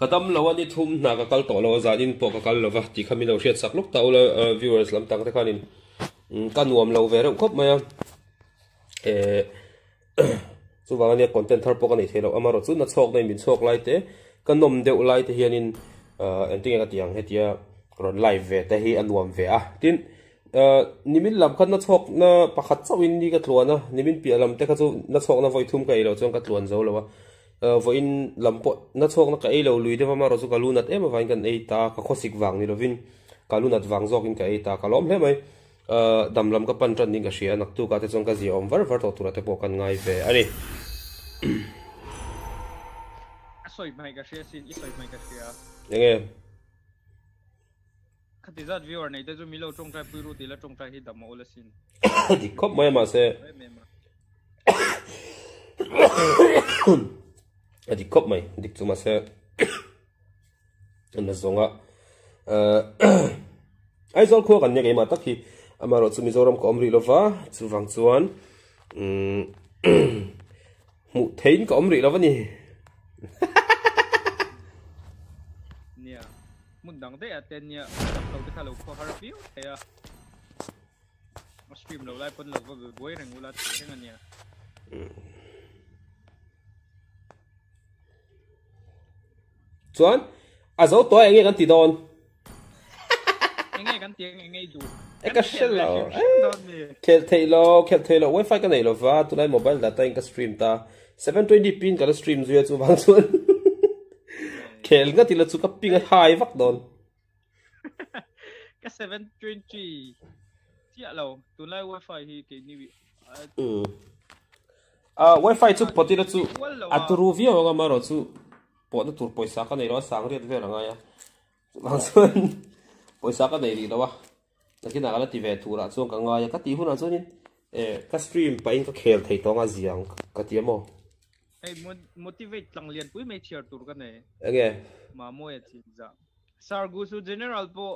Katam lo ani thum na ka kal to lo za in po ka kal lo va. Ti khami lo shet sak lok ta lo viewers lam tang te khanin kan nuam lo ve reuh khop e chu wang này content thar po ka nei thelo amaro chu na chok nei min chok lai te kan nom deuh lai te hianin en tinga ka tiang hetia ron live ve te hi anuam ve a tin nimin lam khat na chok na pakhat chawin ni ka tluana nimin pia lam te kha chu na chok na voi thum ka ilo chong ka tluan zo lawa voin lam po na chok na ka ilo lui de ma ro cái ka lunat em vain kan ei ta ka khosik wang ni lovin cái lunat wang zok in ka ei ta cái lom hle mai dam lam ka pan tran ning ka shia nak tu ka te chong ka zi om var var to tura te po kan ngai ve ani soi mai ka share sin i soi mai ka share nge khati zat viewer nei te chu milo chong trai pui ru ti la chong trai hi dam o la sin di khop mai ma se adi khop mai dik chu ma se na zonga ai zol kho kan ne ma tak hi amaro chu mizoram ko omri lova chu wang chuan mu thein ko omri lova ni nia mun dang de aten nia lo te khalo ko har te ya stream lo lai pon lo va boi reng ula te nga nia chuan a zo to enge kan ti don enge kan tiang enge du e ka shelo kel thailo kel thailo wifi kan nei lova tu lai mobile data in ka stream ta. 720 pin ka stream zuya chu wang chuan kel nga ti la chu ka ping hai vak don ka 720 tia lo tu lai wifi hi ke ni wi à wifi chu poti la chu aturu via nga maro chu po na tur poisa ka nei ro sang riat ve ranga ya wang chuan poisa ka nei lo wa nakina kala ti ve thura chuan ka nga ya ka ti huna chuan in e ka stream pa in ka khel thei to nga ziang ka ti mo hey motivate lang lian pui mai cheer tur ka nei enge ma mo ya chin za sargu su general po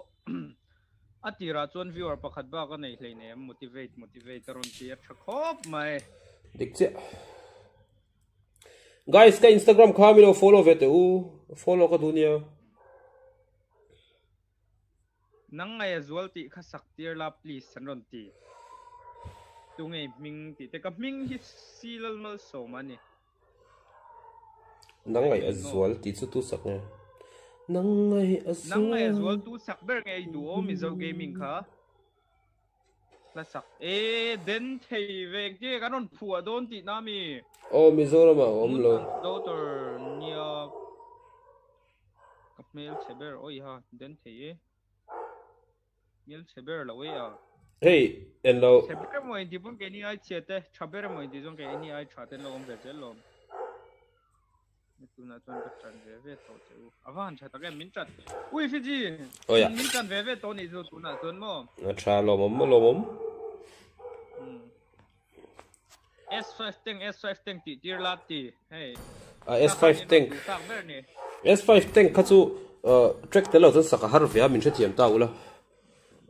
atira chuan viewer pakhat ba ka nei hlei ne motivate motivate ron ti a khop mai dik che guys ka instagram kha mi lo follow ve te u follow ka dunia nang ngai zual ti kha sak tir la please san ron ti. Tu ngai ming ti. Te ka ming hi silal mal so mani. Nang ngai azual ti chu tu sak ne nang ngai azual nang ngai azual tu sak ber ngai du o mi zo gaming kha la sak e den thei vek ti ka non phua don ti na mi o mizoram a om lo. Doctor nia. Kapmel seber oi ha den thei e mel seber la we a hey en lo seber mo di pun ke ni ai chete chaber mo di jong ke ni ai chate lo om ve lo tu na chuan ka chan ve ve to chu awan cha ta ke min chat ui fi ji Oh, yeah. min chan ve ve to ni zo tu na chuan mo na tra lo mom lo mom S5 teng S5 teng ti tir la ti hey. A S5 tank. tak ber ni S5 tank kha chu track te lo chun saka har via min thiam ta ula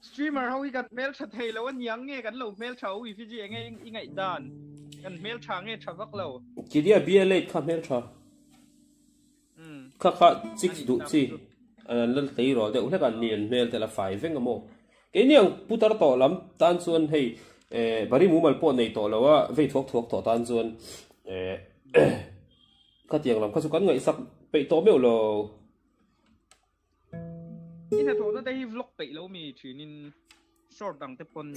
streamer we got mail chat hey lo an yang nge kan lo mail chau wi fi ji nge i ngai dan kan mail cha nge chavak lo ki dia bia late kha mer tha um kha kha six du chi? an lal tei ro de ule kan nian mel te la 5 venga mo ke ni ang putar to lam tan chuan hei eh bari mu mal po nei to lawa ve thok thok to tan chuan eh ka tiang lam ka chu kan ngai sak pe to meu lo in to na dei vlog pe lo mi thinin short dang te pon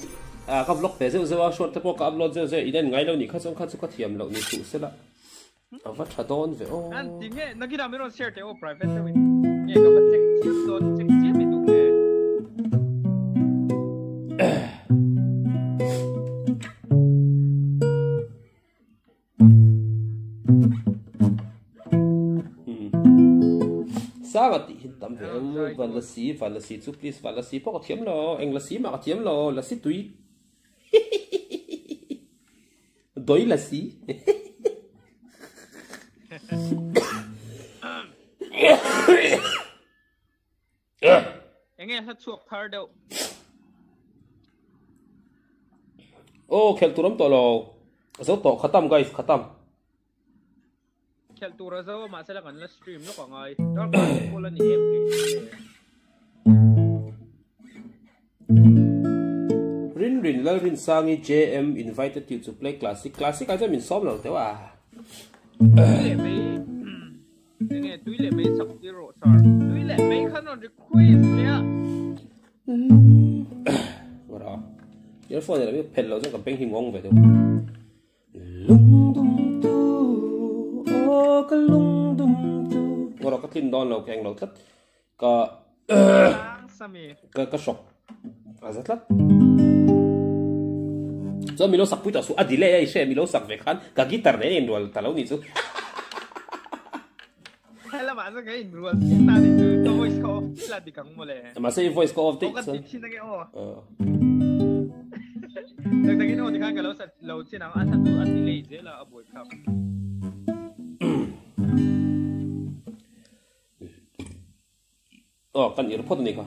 à ka vlog te zeu zeu short te po ka upload zeu zeu inen ngai lo ni kha chung kha chu ka thiam lo ni chu se la a va tha don ve o an ti nge na ki da mi ron share te o private te win nge ka hin tam ve van la si van la si chu please la si po ka thiam lo eng la si ma ka thiam lo la si tui doi la si enge sa chuak thar deuh ô khel turam to lo zo to khatam guys khatam khel tur zo ma se la kan la stream lo ka ngai dor ka ko la ni em rin rin lal rin sangi jm invited you to play classic. Classic aja min som lo te wa le me enge tui le me sak ti ro sar tui le me khan on request ya wara earphone la mi pel lo zo ka peng hing ong ve de lung dum tu o ka lung dum tu. Wara ka tin don lo keng lo that ka ka ka shop azat lat zo mi lo sak puita su adile ai she mi lo sak ve khan ka guitar ne en dol talo ni ruột ta thì từ tôi voice call là đi cắn một lệ ma se voice ko of có take cái son tin xin cái ô ờ. *laughs* Đừng đừng cái ô thì khang cái lâu sạch lâu trên nào ăn thằng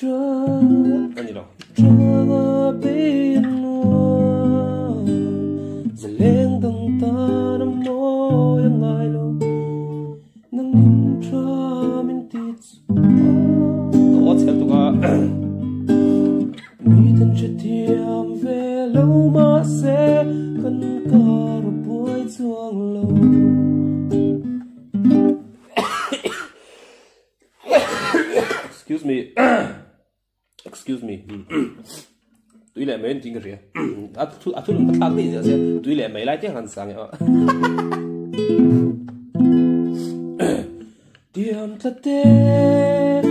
tôi ăn thì lệ dễ là ở me. excuse me. Tui le men ting ria. A *clears throat* tu a tu lum ta ni ja se. Tui le mai lai te han sang ya. tiam ta te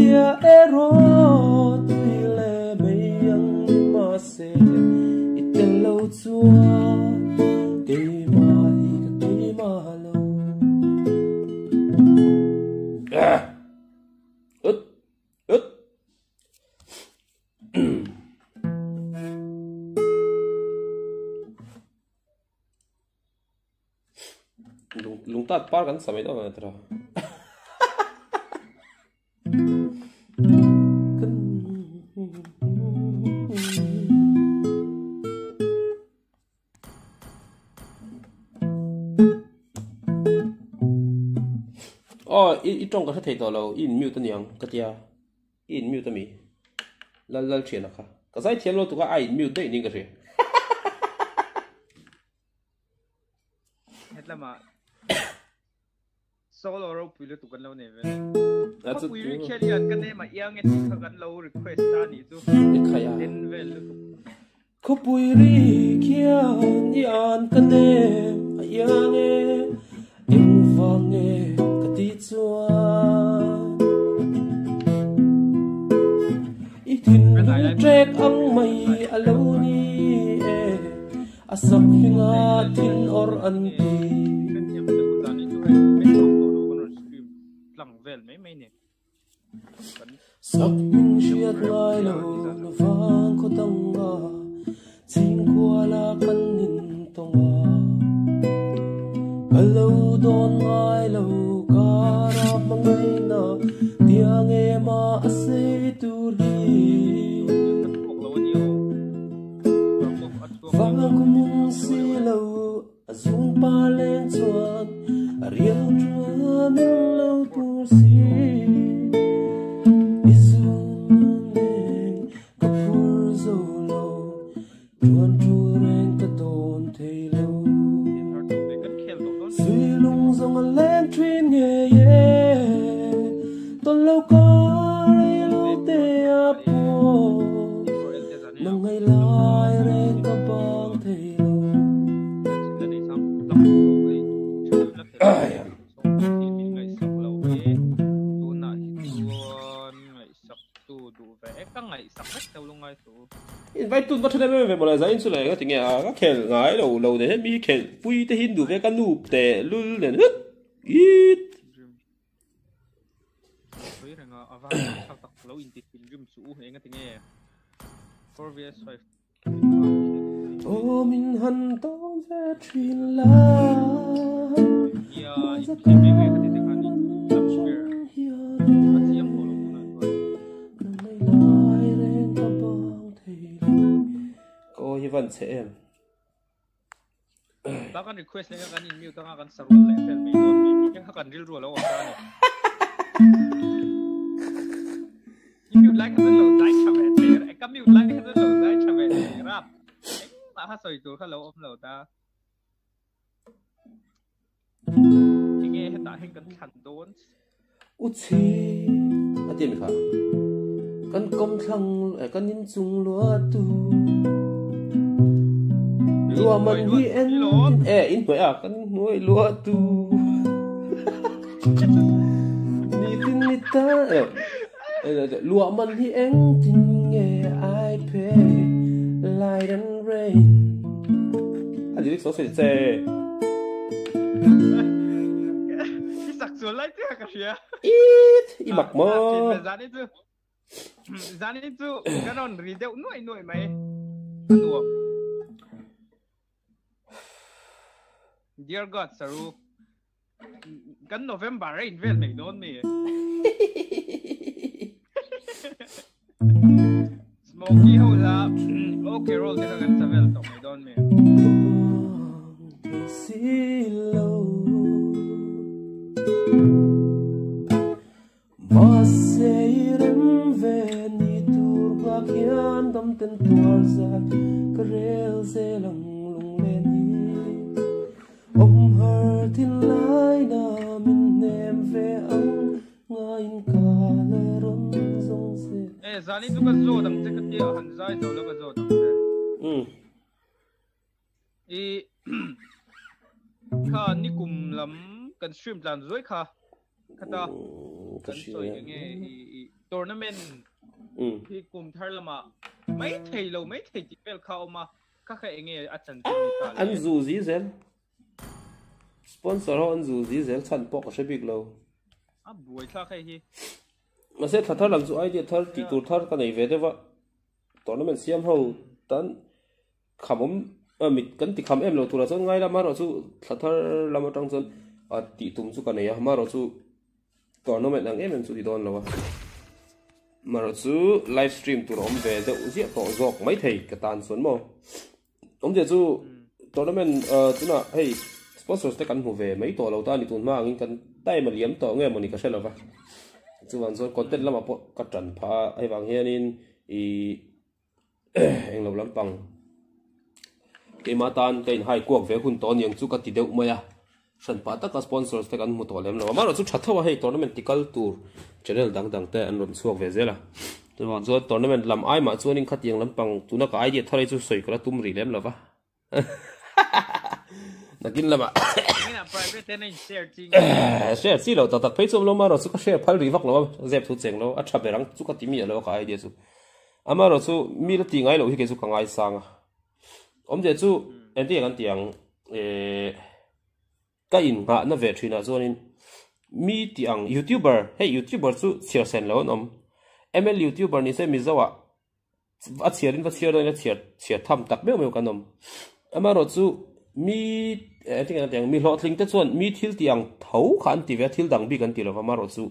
sia ero tui le mai yang ni ma se itel lo chua ke mai ka ke ma lo Ut. Ut. Lung lung tat par kan samai do na tra. Ờ, ít ít trong cái thấy đó là in mute tân yang cái tia in mute mi lal lal chuyện à cái sai thiên lo tụi ai in đấy cái gì? Hết là mà solo ro pui le tu kan lo ne ve That's ko a- pui ri kheli an kan ne ma yang e ti kha kan lo request ta ni khai à den ve le tu ko pui ri kian yan kanem ayang e ing vang e kati chuan i thin trek ang mai alo ni e asak hinga thin or an ti vel mai mai ne sak min shiat ngai lo na vang ko tanga ching kuala kan nin tonga Kalau don ngai lo ka mangai na tiang e ma ase tur hi Vang kumun si lo azung pa len chuan ariel chua min lo invite tun bắt thêm về một là giải số này cái tiếng à các kèn ngái đầu đầu để hết mi kèn vui te hin đủ về cái nụ tệ lul liền hết ít. Ô min hân tông về truyền la. Mà ra ca có hy vọng sẽ em. Ta kan request le kan in mute ta kan sarwal le fel me don me ki ka kan ril ro lo wa ni if you like the low like chave te ka mute like the low like chave rap. Ta ha soi tu ka lo om lo ta. Nghe ta hen kan chan don u chi à tiền khá Kan kom thlang kan in chung lúa tu Lúa man hi en ê in tuổi à cái nuôi lúa tu Ni tin ni ta. Lúa man hi en tin nghe ai pe Light and rain. Xe ki sak so lai te ka sia ít i mặc mơ. zani tu zani tu ka non ri deu noi noi mai anu Dear God, Saru, kan November rain vel me don me. Smoky ho la, okay roll te kan sa vel to me don me. Silo Maseiren veni turba kian dam ten tuarza Karel zelang tin lai na min nem ve ang Ngayon kaleron zong se Eh, zani tu ka zo dam te ka ti han zai zo la ka zo dam te. ừ. I *clears throat* kha ni kum lam kan stream plan zoi kha. Kata kan soi nge i i tournament. Ừ. Hi kum thar lama mai thei lo mai thei ti pel kha ma kha kha nge a chan ti ni ta. anh dù gì zel sponsor họ anh dù gì zel chăn bọc sẽ bị lâu. A buai kha kha hi. thật làm dù ai đi thật thì tụt thật cái này về đấy vậy tournament xem hậu tán khám ông à mình cần thì khám em ngay là mà rồi chú thật thật làm ở trong chân à tỷ tung chú cái này à mà rồi chú tournament đang em em chú đi đón lâu à mà rồi chú livestream tụt ông về dậu giết tổ dọc mấy thầy cái tàn xuống mà ông giờ chú tournament ờ chú nào hey sponsors te kan hu ve mấy tổ lâu ta ni tun mang ngin kan tai mà liếm tổ nghe mà ni ka sel va chu wan zo content lama po ka tran pha ai wang hian in i eng lo lampang ke ma tan ke in hai kuak ve hun ton yang chu ka ti deuh mai a san pa ta ka sponsors te kan mu to lem lo ma ro chu thathawa hei tournament tikal tour. Channel dang dang te an ron chuak ve zela tu wan zo tournament lam ai ma chuan in khat yang lampang tuna ka idea tharai chu soi kra tum ri lem lo va nakin lama. Share chi. *coughs* share lo ta tak phei chom lo ma ro chu ka share phal ri vak lo zep thu cheng lo a tha berang chu ka timi lo ka idea chu ama ro chu mi la ti ngai lo hi ke chu ka ngai sanga om je chu en ti kan tiang e ka in nga na ve thina zonin mi tiang youtuber hey youtuber chu chiar sen lo nom. Ml youtuber ni se mi zawa a chiarin va chiar na chiar chiar tham tak me me kanom ama ro chu mi Ờ, eh ting tiang mi lo thling te chuan mi thil tiang tho khan ti ve thil dang bi kan ti lo ma ro chu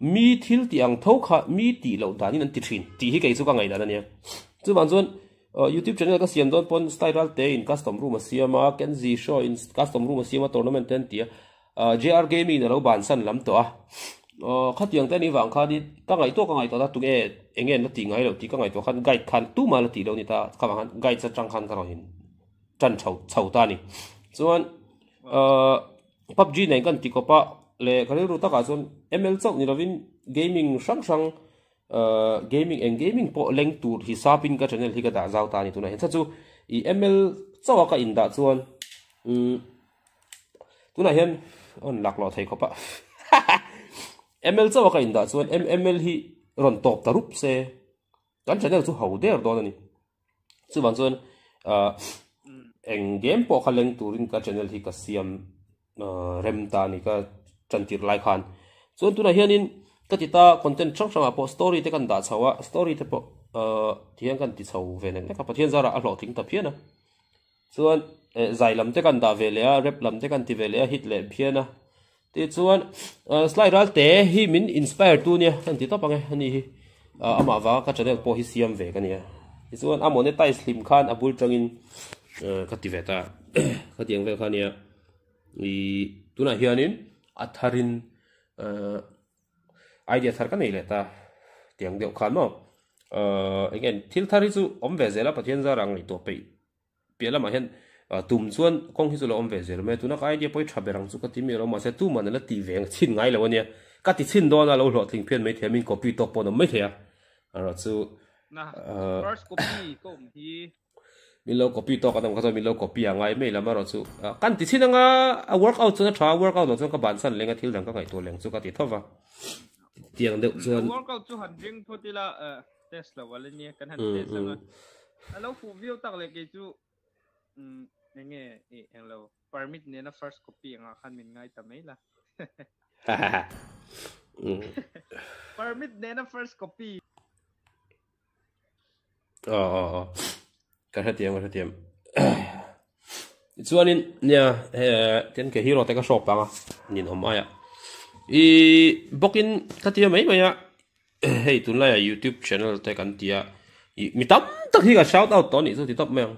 mi thil tiang tho kha mi ti lo dan in an ti thin ti hi kai chu ka ngai dan ania chu ban chuan ờ, YouTube channel ka siam don pon, style te in custom room siama Kenzi show in custom room siama tournament ten ti ờ, JR gaming na lo ban san lam to a khát tiếng tên ni wang kha đi. Các ngai to ka ngai to ta tụi nghe, anh em nó tiếng ngày đầu thì các to khan guide khan tu ma la ti lo ni ta. Ka wang guide gai chang khan ka ro hin chan chau chau ta ni cho nên PUBG này cần tí có pa le cái rồi ta cả son ML chọc ni ravin gaming sang sang gaming and gaming po leng tur hi sapin ka channel hi ka da zau ta ni tu na hen *laughs* chu i ML chawa ka in da chuan tu na hen on lak lo thei ko pa. ML chawa ka in da chuan ML hi ron top tarup se kan channel chu ho der don ani chu ban chuan eng game po khaleng turin ka channel hi ka siam uh, rem ta ni ka chantir lai khan. Chuan tuna hianin ka ti ta content chang chang po, story te kan da chawa story te po uh, thiang kan ti chau ve nek ka pathian zara a hlo ting ta phiana. Chuan eh, zai lam te kan da ve le a rep lam te kan ti ve le a hit le phiana. Ti chuan uh, slide ral te hi min inspire tu nia. Kan ti ta pange ani hi. Ama wa ka channel po hi siam ve ka nia. Chuan a monetize slim khan a bul tangin ka ti ve ta *clears throat* ka tiang ve khan nia i tuna hianin a tharin idea thar ka nei le ta. Tiang deuh khan mo again thil thari chu om ve zela pathian za rang ni to pe piala ma hen tum chuan kong hi chu lo om ve zel me. Tuna ka idea poi thabe rang chu ka ti mi ro ma se tu man la ti veng chin ngai lo nia ka ti chin do na lo lo thing phian mai themin copy to pon mai thea ara chu na first copy ko hi mi lo copy to ka dam ka mi lo copy angai mai lama ro chu kan ti chin anga workout chu na tha workout lo chu ka ban san lenga thil dang ka ngai to leng chu ka ti thova tiang deuh chuan workout chu han ring thotila test la wala ni kan han test la alo fu view tak le ke chu um nge e ang lo permit ne na first copy nga khan min ngai ta mai la. *laughs* Permit ne na first copy. Ờ ờ ờ *coughs* cái chuanin nia ten ke hero te ka shop panga nin om aya i bokin ka mai maya *coughs* hey tun la youtube channel te kan tia mi tam tak hi ka shout out to ni chu ti top meng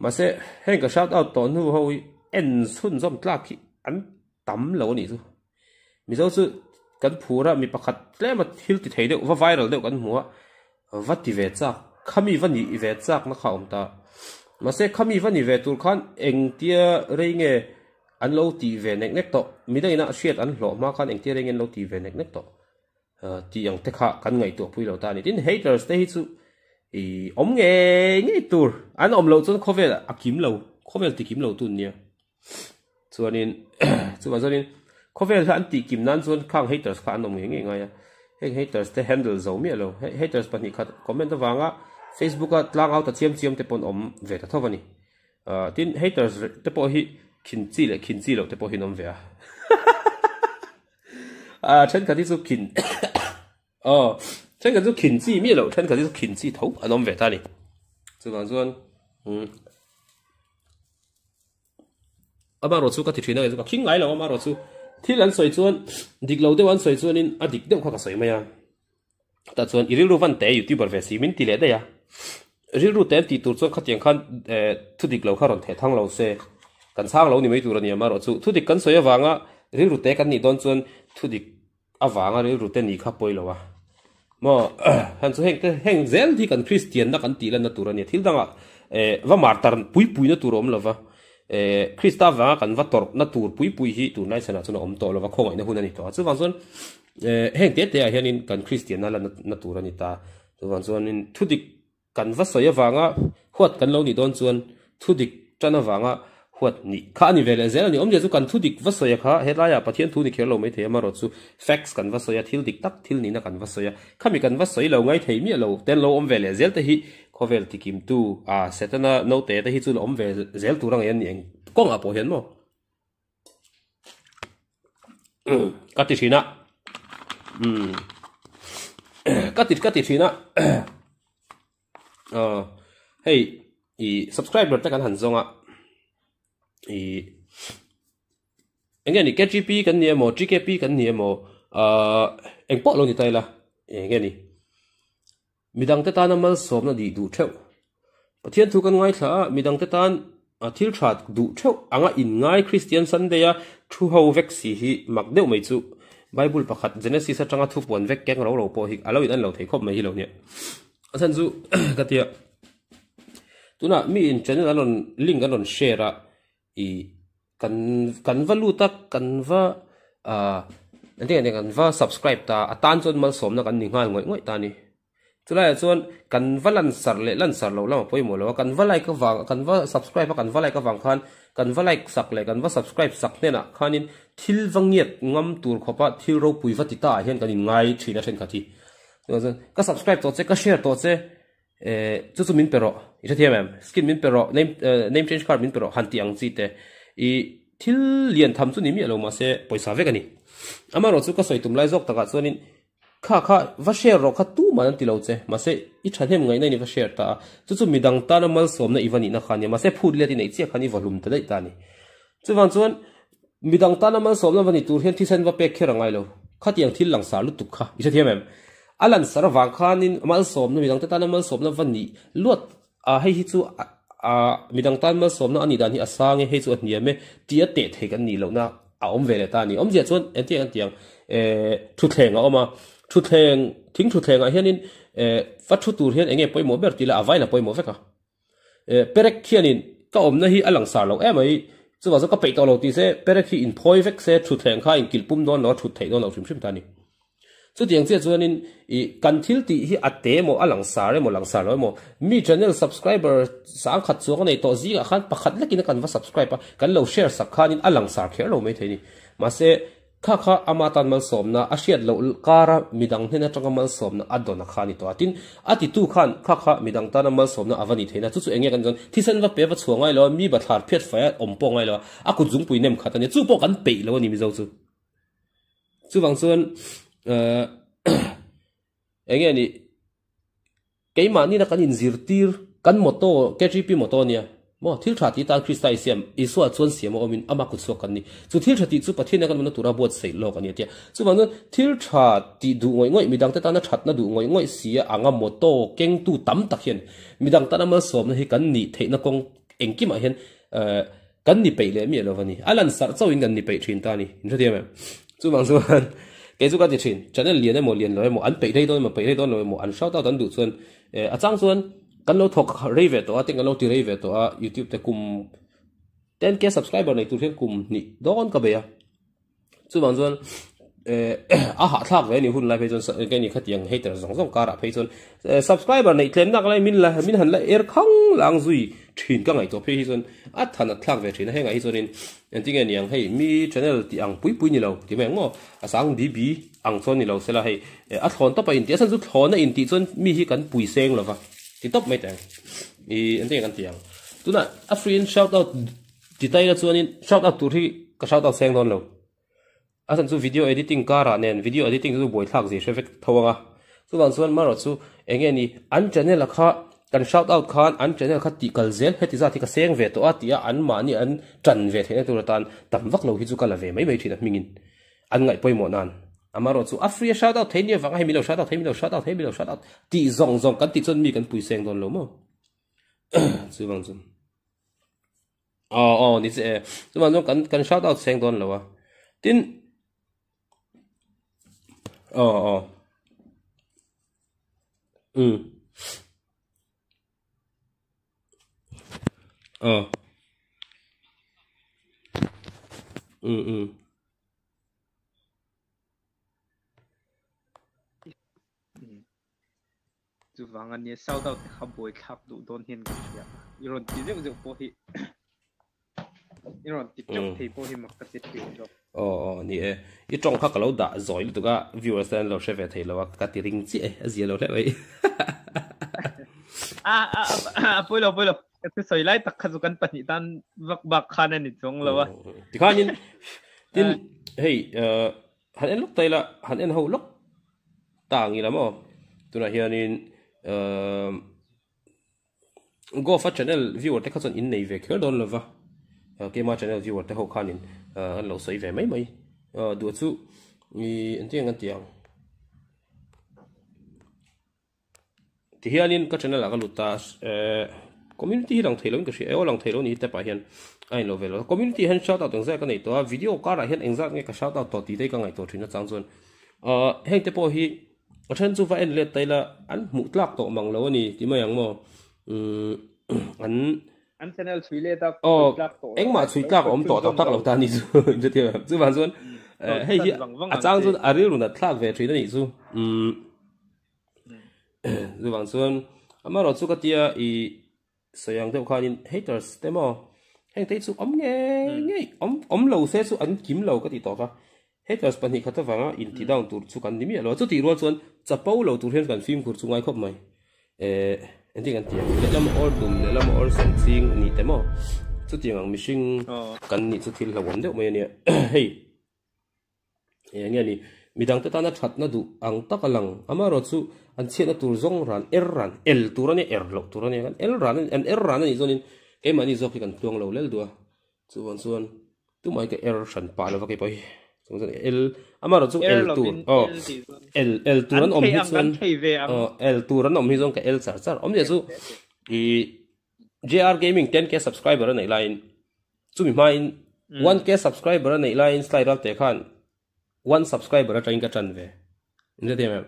mà sẽ hay ka shout out to nu ho en sun zom tlak ki an tam lo ni su, mi zo chu kan phura mi pakhat tle ma thil ti thei de va viral de kan mua va ti ve sao? Khami va ni ve chak na kha ta. Mà sẽ khami va ni ve tur khan eng tia rei nge an lo ti ve nek nek to mi dai na shiat an lo ma khan eng tia rei nge lo ti ve nek nek to ti yang te kha kan ngai to pui lo ta ni tin haters te hi chu i om nge nge tur an om lo chun khovel a kim lo khovel ti kim lo tu nia chuanin chuan *coughs* chuanin khovel an ti kim nan chuan khang haters kha an om nge nge ngai haters te handle zo mi lo haters pani khat comment wanga facebook a tlang out a chiam chiam te pon om ve ta thawani tin haters te po hi khin chi le khin chi lo te po hi nom ve a à chen cái ti khin ờ chen cái số khin chi mi lo chen cái số khin chi tho a nom ve ta ni bạn ban chuan À mà ro chu cái ti này chu ka king ngai lo ama ro chu thil an soi chuan dik lo deuh an soi chuan in a dik deuh kha ka soi mai a ta chuan i ril ru van te youtuber ve ya ril ru te ti tur chuan kha tiang khan thu dik lo kha ron the thang lo se kan sang lo ni mai tur ani ma ro chu thu dik kan soi awanga ril ru te kan ni don chuan thu dik awanga ril ru te ni kha poi lo wa mo han chu heng te heng zel thi kan christian na kan ti lan na tur ani thil danga e va martar pui pui na tur om lo wa e krista wa kan va tor na tur pui pui hi tu nai sana chuna om to lo wa khongai na hunani to chu wang chuan e heng te te a hianin kan christian na la na tur ani ta chu wang chuan in thudik kan va soya wanga huat kan lo ni don chuan thudik chana wanga huat ni kha ni vele zel ni omje chu kan thudik va soya kha hela ya pathian thu ni khel lo mai the ma ro chu facts kan va soya thil dik tak thil ni na kan va soya khami kan va soi lo ngai thei mi lo ten lo om vele zel te hi. Khovel tikim tu a setana no te te hi chu om ve zel tu rang yan ni kong a po hian mo ka ti thina um ka ti ka ti thina ờ hey i subscriber ta kan han zonga i em đi KGP kan ni mo GKP kan ni ờ, anh bỏ luôn po lo là, anh em đi, ni midang te tan mal som na di du theu pathian thu kan ngai thla midang te tan a à, thil that du theu anga à, in ngai christian sunday a thu ho vek si hi mak deuh mai chu bible pakhat genesis atanga thu pon vek keng ro ro po hi alo in an lo thei khop mai hi lo ne ท่านจูกติยาตัวน่ะมีอินเทอร์เน็ตอันนนลิงก์อันนนแชร์อะอีกันกันวัาลูตักกันว่าอ่าอันนี้อันี้กันว่า subscribe ตาอัตันจนมาสมนะกันหนึ่งห้างวยงวยตานี่ตัวแรกส่วนกันว่าลันสารเล่ลันสารเราลเมาไปหมดแล้วกันว่าไลค์ก็ฟังกันว่า subscribe กันว่าไลค์ก็ฟังคันกันว่าไลค์สักเล่กันว่า subscribe สักเนี่ยนะคันนี้ทิลวังเงียบงำตัวขบะทิลเราปุยฟัติดตาเห็นกันนิ่งไงชีนะเช่นกันที่ ngai thina then subscribe to che ka share to che e chu chu min pero i the skin min pero name name change card min pero han ti ang chi te i thil lian tham chu ni mi lo ma se poisa ve kani amaro chu ka soi tum tất cả số chuanin kha kha va share ro kha tu man ti lo che mà sẽ ít tha em ngai nei nên va share ta chu chu midang ta na mal som na iwani na khani ma se phut le ti nei che khani volume ta dai ta này. chu wan chuan midang ta na mal som na wani tur hen thi sen va pek khera ngai lo kha tiang thil lang sa lu tu kha i thiam em alan sar wang khanin mal som na midang ta mal som na wani luat, a, hei hi chu, a midang tan mal som na ani dan hi asang e hei chu a me tia te the kan ni lo na a om vele ta ni. Om je chuan, en tiang tiang e thu thleng a oma thu thleng thing thu thleng a hianin e fa thu tur hian enge poimo ber tila avai na poimo veka e perek khianin, ka om na hi alang sar lo em ai chu wa zo ka pe to lo ti se, perek hi in phoi vek se thu thleng kha in kilpum don lo thu thei don lo shim shim ta ni. Chu tiang che chuanin i kan thil ti hi ate mo alang sare mo lang sar mo mi channel subscriber sang khat chu nei to zi khan pakhat lekin kan va subscribe kan lo share sak khanin alang sar kher lo mai theini ma se kha kha amatan mal somna ashiat lo kara midang hena tanga mal somna adona khani to atin ati tu khan kha kha midang ta mal somna avani theina chu chu enge kan jon thisen va pe va chuangai lo mi ba thar phet fa om pongai lo aku jung pui nem khatani chu po kan pe lo ni mi zo chu chu wang chuan ờ enge ni keima ni na kan in zirtir kan moto kgp moto nia mo thil tha ti ta kristai siam iswa chon siam omin ama ku chok kan ni chu thil tha ti chu pathin kan mana tura bot sei lo kan tia chu man thil tha ti du ngoi ngoi midang ta na that na du ngoi ngoi sia anga moto keng tu tam tak hian midang ta na ma som na hi kan ni anh kong engki ma hian kan ni pe le mi lo vani alan sar chawin kan ni pe thin ta ni in thia me chu mang chu cái chú cái gì chuyện cho nên liền một liền rồi một ăn bể đây thôi, mà bể đây thôi rồi một ăn sau tao tận đủ xuân. À trang xuân cái lâu thuộc rây về tổ tiếng cái lâu từ rây về tổ youtube thì cùng tên cái subscriber này tụi thêm cùng nị đó con cái bể chú bằng xuân à hạ thác về ni hun lại phải xuân cái ni khát tiếng hater giống giống cả phải xuân subscriber này thêm nặng lại mình là mình hẳn lại air er không lang duy chuyện cái ngày tổ phải xuân à thằng thác về chuyện hay ngày xuân en ting en yang hei mi channel ti ang pui pui ni lo ti me ngo. Ah, Asang di bi ang chon ni lo sela hei a thon to pa in ti san zu thon na in ti chon, mi hi kan pui seng lo va ti top mai tang i, en ting kan tiang tuna a free shout out, ti tai la chuan in shout out tur hi ka shout out seng don lo a san chu video editing kara nen, video editing zu boi thak ji bạn thawanga chu wan chuan maro chu enge anh an channel là kha, kan shout out khan, an channel kha ti kal zel heti za ti ka seng ve to atia an ma ni an tran ve thena tur tan, tam vak lo hi chu kala ve mai mai thina mingin. An ngai poi mo nan. Amaro chu a free shout out thenia wanga hi milo shout out themilo shout out themilo shout out. Ti zong zong, kan ti chon mi kan pui seng don lo mo. Chu wang ờ oh oh ni se chu wang kan kan shout out seng don lo wa. Tin ờ ờ. Ừ. Ờ. Ừ ừ. Chu wang an ni sau dau kha boi thap du don hian ka ya iron ti zeu zeu po hi iron ti chok thei po hi mak ka ti ti lo ờ ờ ni e i trong kha ka lo da zoi tu ka viewers ten lo cheve thei lo ka ti ring chi e azia lo le wei à à à poi lo poi lo cái soi lại tắc khát kan pani tan vak bak khan ani chong lo wa ti khan in tin hey uh han en lok tai la han en ho lok ta ngi la mo tu na hian in uh go fa channel viewer te kha chon in nei ve khel don lo Ờ, cái mà channel view ta học khan in an lo sai về mấy mấy. Đua chú vì anh tiếng anh tiếng thì hiện nay các channel là các lụt ta ờ, community lang thầy luôn cái gì? Eo lang thầy luôn thế bài hiện anh lo về lo community hiện shout out tiếng cái này to video cả là hiện, anh giác nghe cái sao tạo to tí đây cái ngày to thì nó trang ờ hiện tại po hi. Ở trên chú phải anh liệt tay là anh mũ lạc tổ bằng lâu này thì mà anh mò. Anh *clears throat* an channel chui le ta oh eng ma chui tlak om to to tak lo ta ni chu je ti chu van chon hei hi a chang chon a ri lu na tlak ve thina ni chu um chu van chon ama ro chu ka tia i sayang te khanin haters te mo heng te chu om nge nge om om lo se chu an kim lo ka ti to ka haters pani khata wanga in ti down tur chu kan nimi lo chu ti ro chuan cha pau lo tur hen kan film kur chu ngai khop mai e endi kan ti le lam or dum le lam or san sing ni te mo chu ti ngang mishing kan ni chu thil lawam de mai ni hei e nge ni midang te tana that na du ang takalang ama ro chu an chen na tur zong ran er ran el turani er lo turani kan el ran an er ran ni zonin ke mani zok kan tuang lo lel dua chuan chuan tu mai ke er shan pa lo ke pai el ama ro chu el tur oh el el turan om hi chuan oh el turan om hi zong el char char om ne chu i JR Gaming 10k subscriber nei line chu mi mai 1k subscriber nei line slide up te khan 1 subscriber atang ka chan ve inja te mem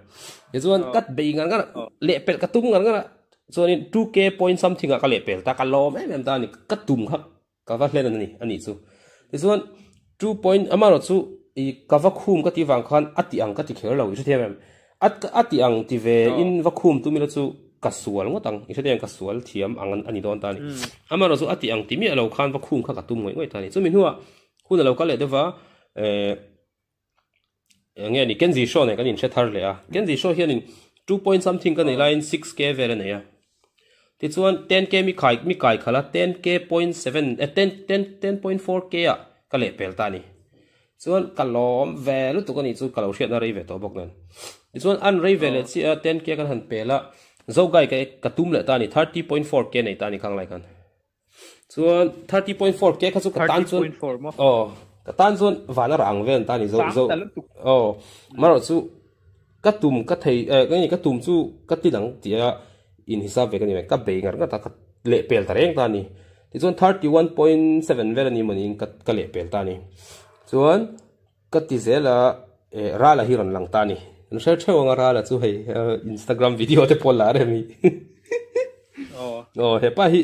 ye chuan kat be ngan ngan le pel ka tum ngan ngan chuan in 2k point something ka le pel ta ka lom em em ta ni ka tum khak ka va hlen ani ani chu chuan 2 point amaro chu i ka va khum ka ti wang khan ati ang ka ti kher lo i the mem at ati ang ti ve in va khum tu mi la chu ka sual ngotang i the ka sual thiam ang ani don ta ni amaro chu ati ang ti mi lo khan va khum kha ka tum ngoi ngoi ta ni chu min huwa hun lo ka le de va eh nghe ni kenzi show này cái nhìn sẽ thar le à kenzi show hiện in 2 point something cái này line 6k về này à thì chuan 10k mi khai mi khai khala 10k point 7 eh 10 10 10.4k à cái lệ pel ta ni chuan ka lom ve lu tu ni chu ka lo hriat na rei ve to bok nan chuan an rei ve le chi 10k kan han pela zo gai cái ka tum le ta ni 30.4k này ta ni khang lai kan. Chuan 30.4k kha chu ka tan chuan oh ka tan chuan vana rang ven ta ni zo zo oh maro chu ka tum ka thei eh cái ni ka tum chu ka ti dang tia in hisab ve ka ni ka be ngar ka ta ka le pel ta reng ta ni. Ti chuan 31.7 vel ani mani ka ka le pel ta ni chuan ka ti zela e ra la hiron lang ta ni. N share chhewa nga ra la chu hei instagram video te pol la re mi. *laughs* Oh. Oh he pa hi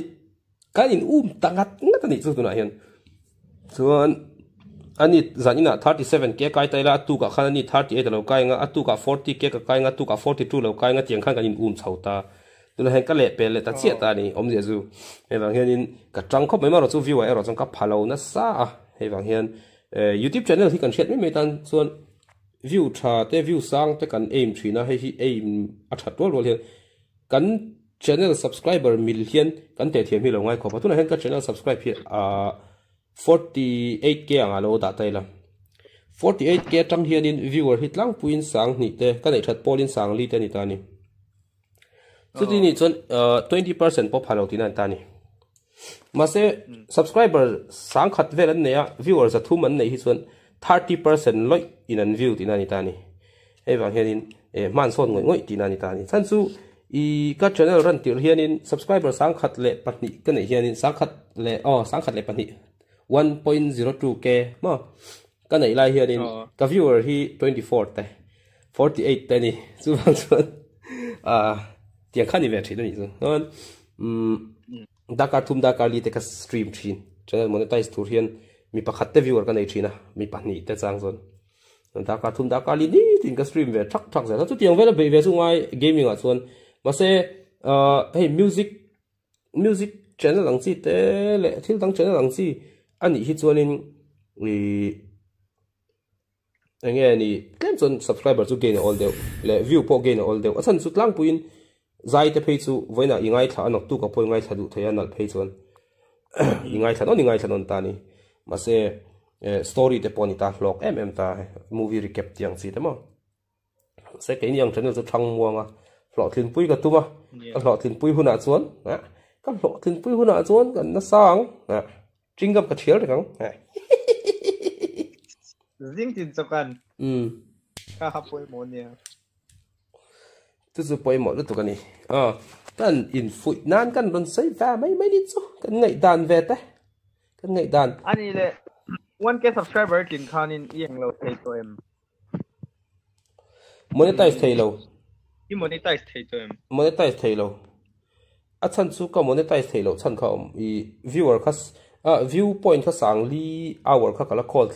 ka in um tangat ngat ni chu tu na hian. Chuan ani zanina 37 ke kai taila tu ka khan ani 38 lo kai nga atu ka 40 ke ka kai nga tu ka 42 lo kai nga tiang khan kan in um chauta tuna hen ka le pe le ta chia ta ni om je zu he wang hian in ka tang khop mai ma ro chu view ero chang ka phalo na sa. He wang hian youtube channel hi kan shet me me tan chuan view tha te view sang te kan aim thina he hi aim a that rol rol hian kan channel subscriber million kan te thiam hi lo ngai kho pa tuna hen ka channel subscribe hi a 48k ang alo da tay la 48k tang hian in viewer hit lang puin sang ni te ka nei that polin sang li te ni ta ni chu ni chon 20% po phalo tin an ta ni ma se subscriber sang khat vel an ne ya viewer za thum an nei hi chon 30% loi in an view tin ani ta ni e wang hian in e man son ngoi ngoi tin ani ta ni chan chu i ka channel ran tir hian in subscriber sang khat le patni ka nei hian in sang khat le oh sang khat le patni 1.02k mo ka nei lai hian in ka viewer hi 24 te 48 te ni bang chuan a tiang khan ni ve thi ni chu non um dakar thum dakar li te ka stream thin channel monetize tur hian mi pakhat te viewer ka nei thina mi pahni te chang zon. Dakar thum dakar li ni tin ka stream ve thak thak za chu tiang vela be ve chu ngai gaming a chuan. Ma se ờ, hey, music music channel ang chi te le, thil dang channel ang chi ani hi chuanin i nge ni tlem chon subscriber chu gain all deu, le view po gain all deu. Achan chu tlang puin zai te phei chu voina ingai tha anok tu ka poi ngai thadu thaya nal phei chon. *coughs* Ingai thano ni ngai thanon ta ni. Ma se story te poni ta vlog em em ta movie recap tiang chi te mo. Se ke ni ang channel chu thang muanga vlog thlin pui ka tuma ka vlog thlin pui huna chuan ka vlog thlin pui huna chuan kan na sang gặp cái chiếu được không Này. Zing tin cho kan. ừ Ka hapoi mo niya. Tu su poi mo lu tu kan ni. À kan in fui nan kan ron sai va mấy mấy đi số kan ngai dan ve te. Kan ngai dan. Ani le 1k subscriber kin khanin iyang lo thei to em. monetize thei lo. I monetize thei to em. monetize thei lo. A chan chu ka monetize chan kha om i viewer khas a viewpoint kha sang li hour kha kala call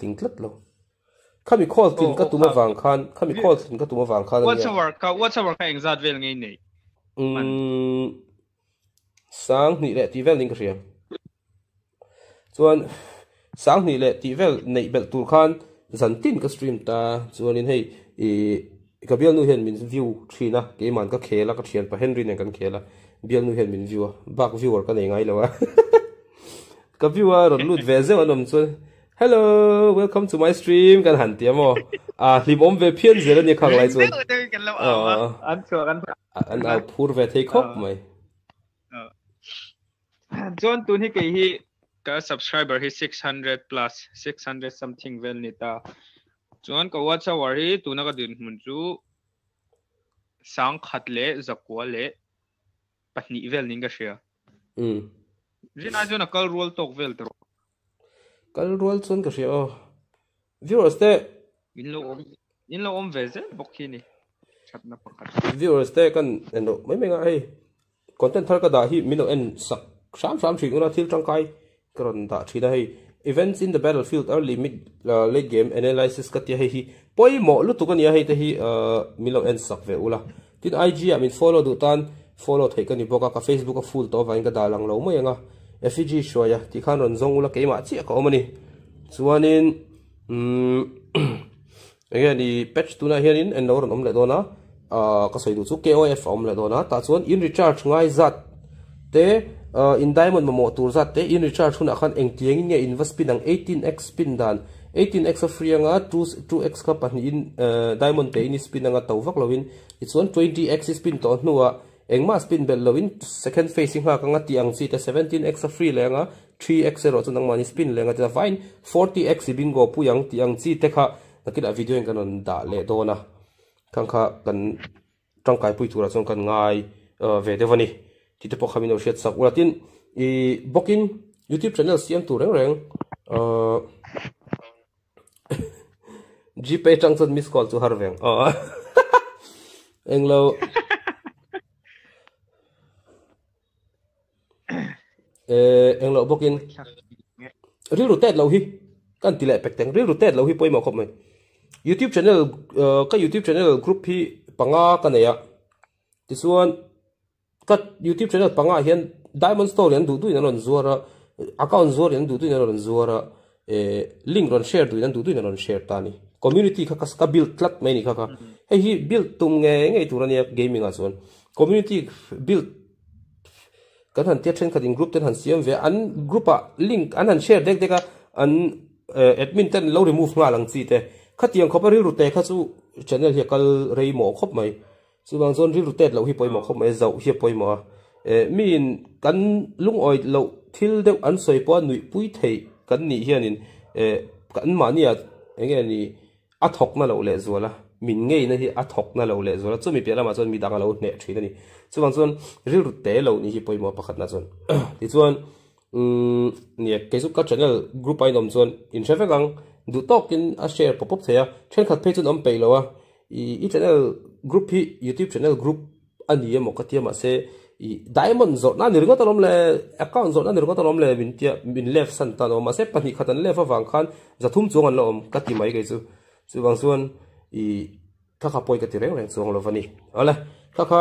thing tlat lo khami call tin ka tuma wang khan khami call tin ka tuma wang khan What's our ka what's our ka engzat vel ngai nei. um sang ni le ti vel ning ka riam chuan sang ni le ti vel nei bel tur khan zan tin ka stream ta chuan in hei i ka bial nu hen min view thina ke man ka khela ka thian pa henry ne kan khela bial nu hen min view a bak viewer ka nei ngai lo a. *laughs* Ka viewer lut *laughs* ve ze anom chuan hello welcome to my stream kan han tiamo a hlim om ve phian zela ni khang lai chuan kan lo Ờ. awa. An cho kan an au phur ve thei khop mai John tun hi kai hi ka subscriber hi 600 plus 600 something vel ni ta. Chuan ka watch hour hi tu na ka din mun chu sang khat le zakwa le pahni vel ning ka share. um Rina chu na kal roll tok vel tro. Kal rual chuan ka hria o viewers te In lo om in lo om ve ze bok hi ni. Chat na pakhat. viewers te kan eno mai mai nga hei content thar ka da hi mino en sak sam sam thing una thil tangkai karon da thina hei events in the battlefield early mid uh, late game analysis ka tia hei hi. Poi mo lu tu kan ya hei te hi uh, milo en sak ve ula tin ig i mean follow du tan. Follow thei kan ni boka ka facebook a full to vain ka da lang lo mai nga fg shoya ti khan ron zong ula ke ma chi ka omani chuanin um again *clears throat* i patch tuna hianin en lo ron om le dona a ka soi du chu KOF om le dona ta chuan in recharge ngai zat. Te uh, in diamond mo mo tur zat te in recharge huna khan eng tiang in nge invest pin ang 18x pin dan. 18x a free anga 2 2x ka pan in uh, diamond te in spin anga to vak lovin it's one 20x spin to nuwa eng ma spin bel lovin second facing ha kanga ti ang chi ta 17x a free lenga 3x zero chunang mani spin lenga ta fine 40x bingo puyang ti ang chi te kha. Nakila video eng kanon da le dona kang kha kan tangkai pui thura chong kan ngai uh, ve devani ti te po khamin shet sak ulatin i bokin youtube channel siam tu reng reng uh, *laughs* gpay chang chon miss call chu har veng. Oh. *laughs* Uh, englo eh englo bokin ri ru tet lo hi. Kan tile pek teng ri ru tet lo hi poi ma khop mai youtube channel ka youtube channel group hi panga ka ne ya ti suan ka youtube channel panga hian diamond store yan du du na ron zuara account zuar yan du du na ron zuara link ron share du yan du du na ron share tani community kha kas ka build tlat mai ni kha kha hei hi build tum nge nge turania gaming a chuan community build kan han tia then khatin group ten han siam ve an group a link an han share dek deka an admin ten lo remove nga lang chi te khatiang khopa ri rute kha chu channel hi kal rei mo khop mai chu bang zon ri rute lo hi poi mo khop mai zau hi poi mo e min kan lung oi lo thil deuh an soi po nui pui thei kan ni hianin anh kan ma ni a enge ni a thok na lo le zuala min ngei na hi a thok na lo le zuala chu mi pela ma chon mi dang lo ne thina ni chu bang chon ri rute lo ni hi poi mo pakhat na chon ti chuan mm, um nia kesu ka channel group ai nom chon in shefe gang, du tok in a share pop up thaya then khat phe chun om pe lo wa i i channel group hi, youtube channel group ani mo ka tia ma se. I, diamond zo na ni ringa talom le, account zo na ni ringa talom le min tia, min left san ta no ma se. Pani khatan left awang khan, zathum chong an lo om. Ka ti mai ge chu. Chu bang suan i kha kha poi ka ti reng reng chong lo vani ala kha kha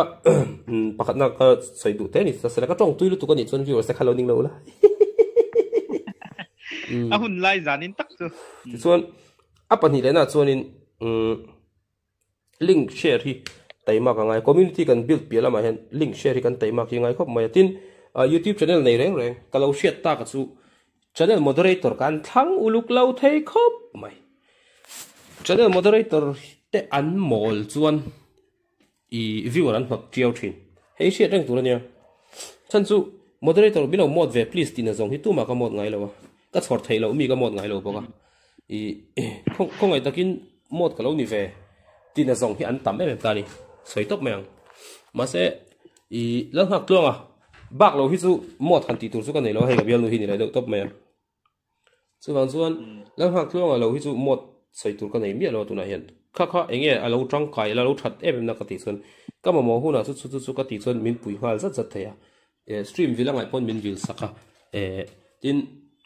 *clears throat* pakhat na ka sai du te ni sa se ka tong tuilu tu ka ni chon viewers se khalo ning lo la. *laughs* A hun lai zanin tak chu. ti chuan a pahnih lehna chuanin um, link share hi taimak angai. Community kan build pialama hian link share hi kan taimak hi ngai khop mai tin youtube channel nei reng reng kalau hriat ta ka chu channel moderator kan thlang uluk lo thei khop mai. Channel moderator te an mol chuan i view an hnok tiau thin hei hriat reng tur ania chan chu, moderator bilo mod ve please tin azong hi tu ma ka mod ngai lo ka chhor thei lo mi ka mod ngai lo boka i khong không ai takin mod ka lo ni ve tin azong hi an tam em ta ni soi top meng ma se i lang hak tlong à. Bak lo hi chu mod han ti tur chu ka nei lo hei ka bial nu hi ni lai do top meng chu wang chuan lang hak tlong a lo hi chu mod soi tur ka nei mi lo tu na hian kha kha enge a lo tang kai la lo that em na ka ti chuan ka ma mo hu na chu chu chu ka ti chuan min pui hal zat zat theya e stream vilangai pon min vil saka. E tin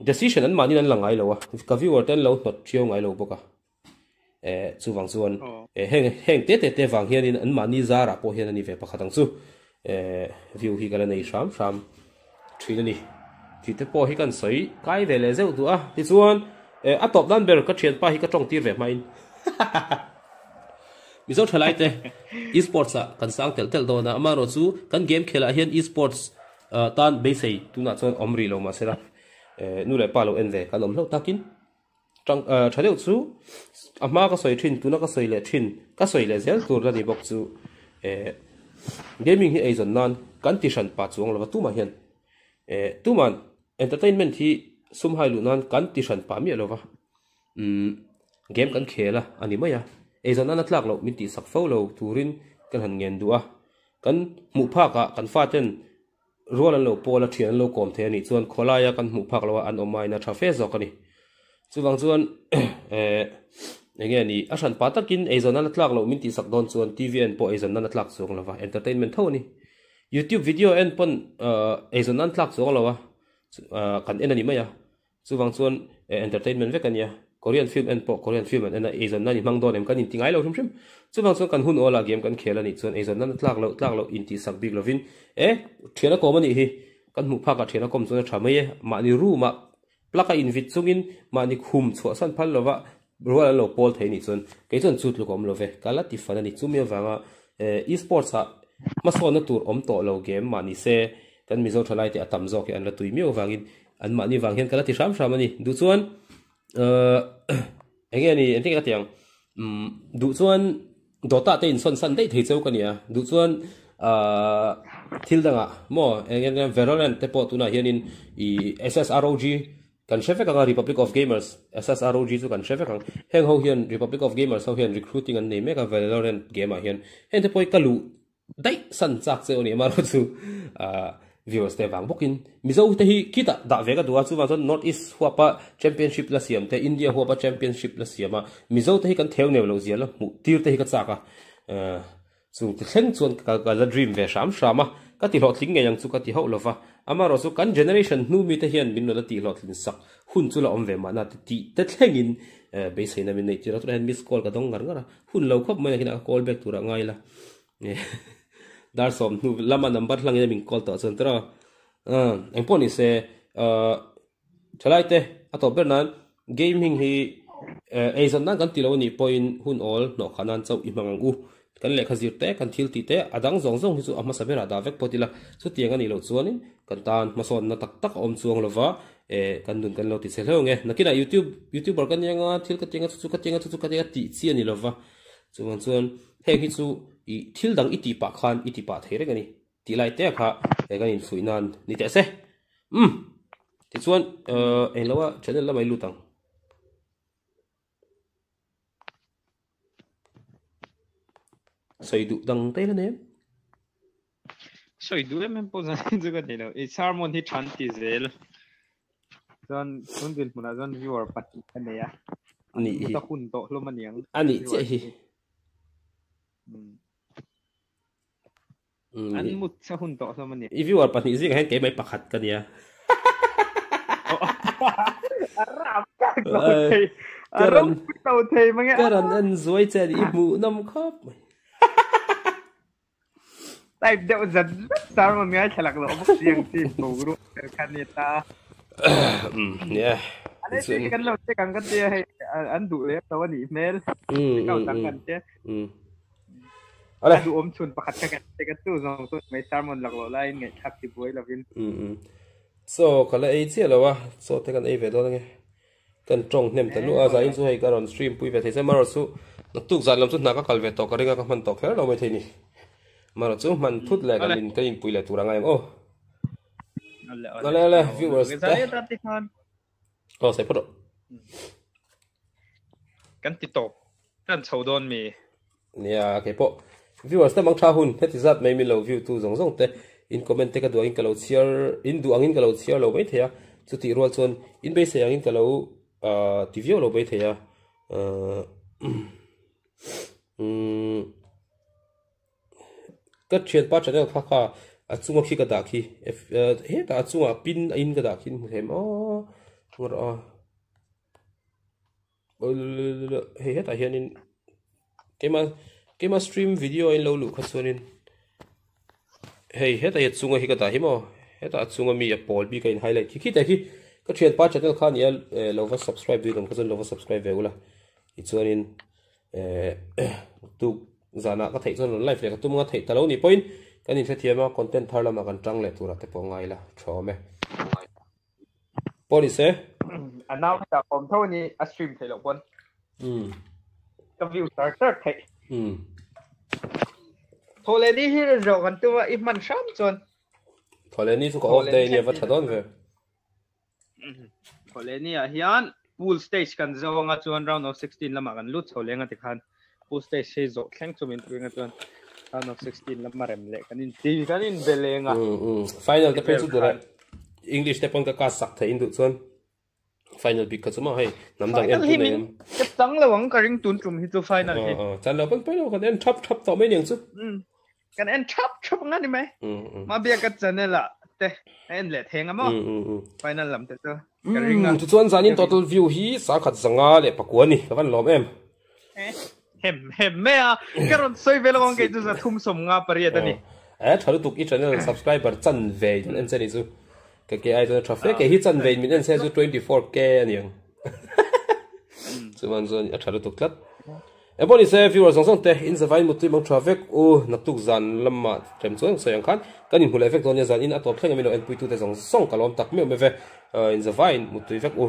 decision an mani an langai lo wa. Ka viewer ten lo not chiao ngai lo boka. E chu wang chuan e heng heng te te te wang hian in an mani zara po hian ani ve pakhatang chu e view hi kala nei sham sham. Thin ani. Ti te po hi kan soi kai ve le zeu tu a. Ti chuan e a top dan ber ka thian pa hi ka tong tir ve mai mi *laughs* zo thalai te *laughs* esports a kan sang tel tel do na ama ro chu kan game khela hian esports tan be sei. Tu na chon omri lo ma sera. *laughs* Nu le pa lo en ve. Kan om lo takin. Tang thadeu chu ama ka soi thin tu na ka soi le thin. Ka soi le zel tur ra ni bok chu. E gaming hi aizon nan kan ti shan pa chuang lo tu ma hian. E tu man entertainment hi sum hai lu nan kan ti shan pa mi lo wa um game kan khela ani maya aizon nan atlak lo min ti sak fo lo turin kan han ngen duwa kan mu pha ka kan fa ten rual an lo pola thian lo kom the ni chuan kholaya kan mu phak lo an omai na tha fe zo kani chuwang chuan eh *coughs* enge ni a san pa takin aizon nan atlak lo min ti sak don chuan tvn po aizon nan atlak chung lo entertainment tho ni youtube video en pon aizon nan là chung lo wa kan en ani maya chuwang chuan entertainment ve kan ya Korean film and po, Korean film and na Asian na ni mang don em kan in tingai lo shum shum chu bang chuan kan hun ola game kan khela ni chon Asian na tlak lo tlak lo inti sak big lovin. E thiana ko mani hi. Kan mu pha ka thiana kom chu na tha mai e. ma ni ru ma plaka in vit chungin ma ni khum chu san phal lova rual lo pol thei ni chon ke chon chut lu kom love kala ti fana ni chumia wanga e sports ha ma so na tur om to lo game. Ma ni se. Kan mi zo thalai ti atam zo ke an la tuimi wangin an ma ni wang hian kala ti sham sham ani. Du chuan Ờ, *clears throat* anh em này, anh thích cái tiếng đủ đó ta tên son san đấy thấy châu cái này đủ chuan thil danga mo anh em Valorant te po tu na hianin i SSROG kan chef kang Republic of Gamers. SSROG chu kan chef kang heng ho hian Republic of Gamers, ho hian recruiting an name ka Valorant game a hian hen te poi kalu, dai san chak che oni ma ro chu ờ, viewers te wang bokin mizo te hi kita da vega dua chu wang north east huapa championship la siam te india huapa championship la siama mizo te hi kan theu ne lo zia lo, mu tir eh, te hi ka chaka chu te thleng chuan ka ka la dream ve sham shama ka ti lo thling nge yang chu ka ti ho lova ama ro chu kan generation nu mi te hian min no la ti lo thlin sak. Hun chu la om ve ma na ti, te thleng in. Eh, be sei na min nei ti ra tu hen miss call ka dong ngar ngara hun lo khop mai na call back tu ra ngai la. Eh, *laughs* dar som, nu lama number lang min call to chon tra uh ang poni se uh chalai te ato bernan gaming hi e zan nan kan tilo ni point hun all no khanan chau i u kan lekha zir te kan thil ti te adang zong zong hi chu ama sabera da vek potila chu tianga ni lo chuanin kan tan mason na tak tak om chuang lova e kan dun kan lo ti se lo nge. Nakina youtube, youtuber kan yanga e thil ka tinga chu chu ka tinga chu chu ka tinga ti chi ani lova chuan chuan heng hi chu i thil dang iti pa khan iti pa thei regani ti lai te kha e kan in fui nan ni te se um ti chuan uh en lawa channel la mai lutang soi du dang te la ne soi du em po zan zu ka dilo i sarmon hi chan ti zel zan kun dil muna zan viewer pat kan ne ya ni ta kun to lo man yang ani che hi an mut sa hun to lo man if you are pat ni zing hen ke mai pakhat kan ya aram ka lo thei aram to thei mange karan an zoi che di mu nam khop tai deu zat sar ma mi chalak lo bok siang ti ko gru kan ni ta. Um yeah anh ấy kan lo te kan ka te hai an du le to ni mail ka tang kan te um Ala. Tu om chun pakat kakat kakat tu zong tu mai sarmon lak lo lain ngai thak ti boy lavin. Mm mm. So kala ei chi lo wa so te kan ei ve do nge. Kan trong nem ta lu a za in zu hei karon stream pui ve thei sa maro su na tuk zan lam chu na ka kal ve to ka ringa ka man to khel lo mai thei ni. Maro chu man thut le ka min te in pui le turanga em o. Ala ala viewers. Sa ye tra ti khan. Ko sai pro. Kan ti to. Kan chau don mi. Nia ke po viewers, ta mang tha hun. He ti zat mai mi lo view tu zong zong te in comment te ka duang in ka lo chiar, in duang in ka lo chiar lo mai thea à? chu ti rual chon in be se angin ka lo a ti view lo mai thea um ka thian pa channel kha kha a chunga khi ka da khi. He ờ, ta à, chunga à, pin in ka da khi. Mu hem o ngor a he he ta hianin kema kema stream video in lo lu kha chuanin. Hei heta yet chunga hi ka ta hi mo heta chunga mi a pol bi ka in highlight. Ki ki ta hi ka thian pa channel khan ya lo va subscribe vi dom ka lo va subscribe ve ula i chuanin eh *coughs* tu zana ka thei chuan live le ka tum nga thei talo ni point. Kan in thiama content thar lama kan tang le tura te po ngai la thome police anh nào ta kom thâu ni a stream thei lo pon. Um ka view starter thei um thôi lên đi hi rồi. Còn tôi ít mình sớm chọn thole ni su ko off day ni va thadon ve thôi lên đi à hian pool stage kan zo nga chuan round of 16 lama kan lut chho lenga ti khan. Pool stage se zo thleng chu min tuinga chuan round of 16 lama rem le kan in ti kan in belenga um um final te pe chu dura english te pon ka ka sak the in du chuan final big ka chuma hei nam dang en tu ne em. tăng là vẫn cái ring tun trùng hi tu final hi chan lo pon pon kan en thap thap to mai niang chu kan en chop chop nga ni mai ma bia ka channel la te en le thenga mo um um final lam te to cái ring tu chuan zanin total view hi sa khat zanga le pakua ni ka van lom em. Hem hem me a karon soi velo ngong ke tu sa thum som nga pariya tani eh thalu tuk i channel subscriber chan ve en chen ni chu ka ke ai to traffic ke hi chan ve min en se chu 24k aniang chu man zon a thalu tuk lat e boni se viewers song song te in the vine mutu mang traffic o natuk zan lamma tem chuan sayang khan kan in hul effect on ya zan in atop thleng mi lo en puitu te song song kalom tak me me ve in the vine mutu effect o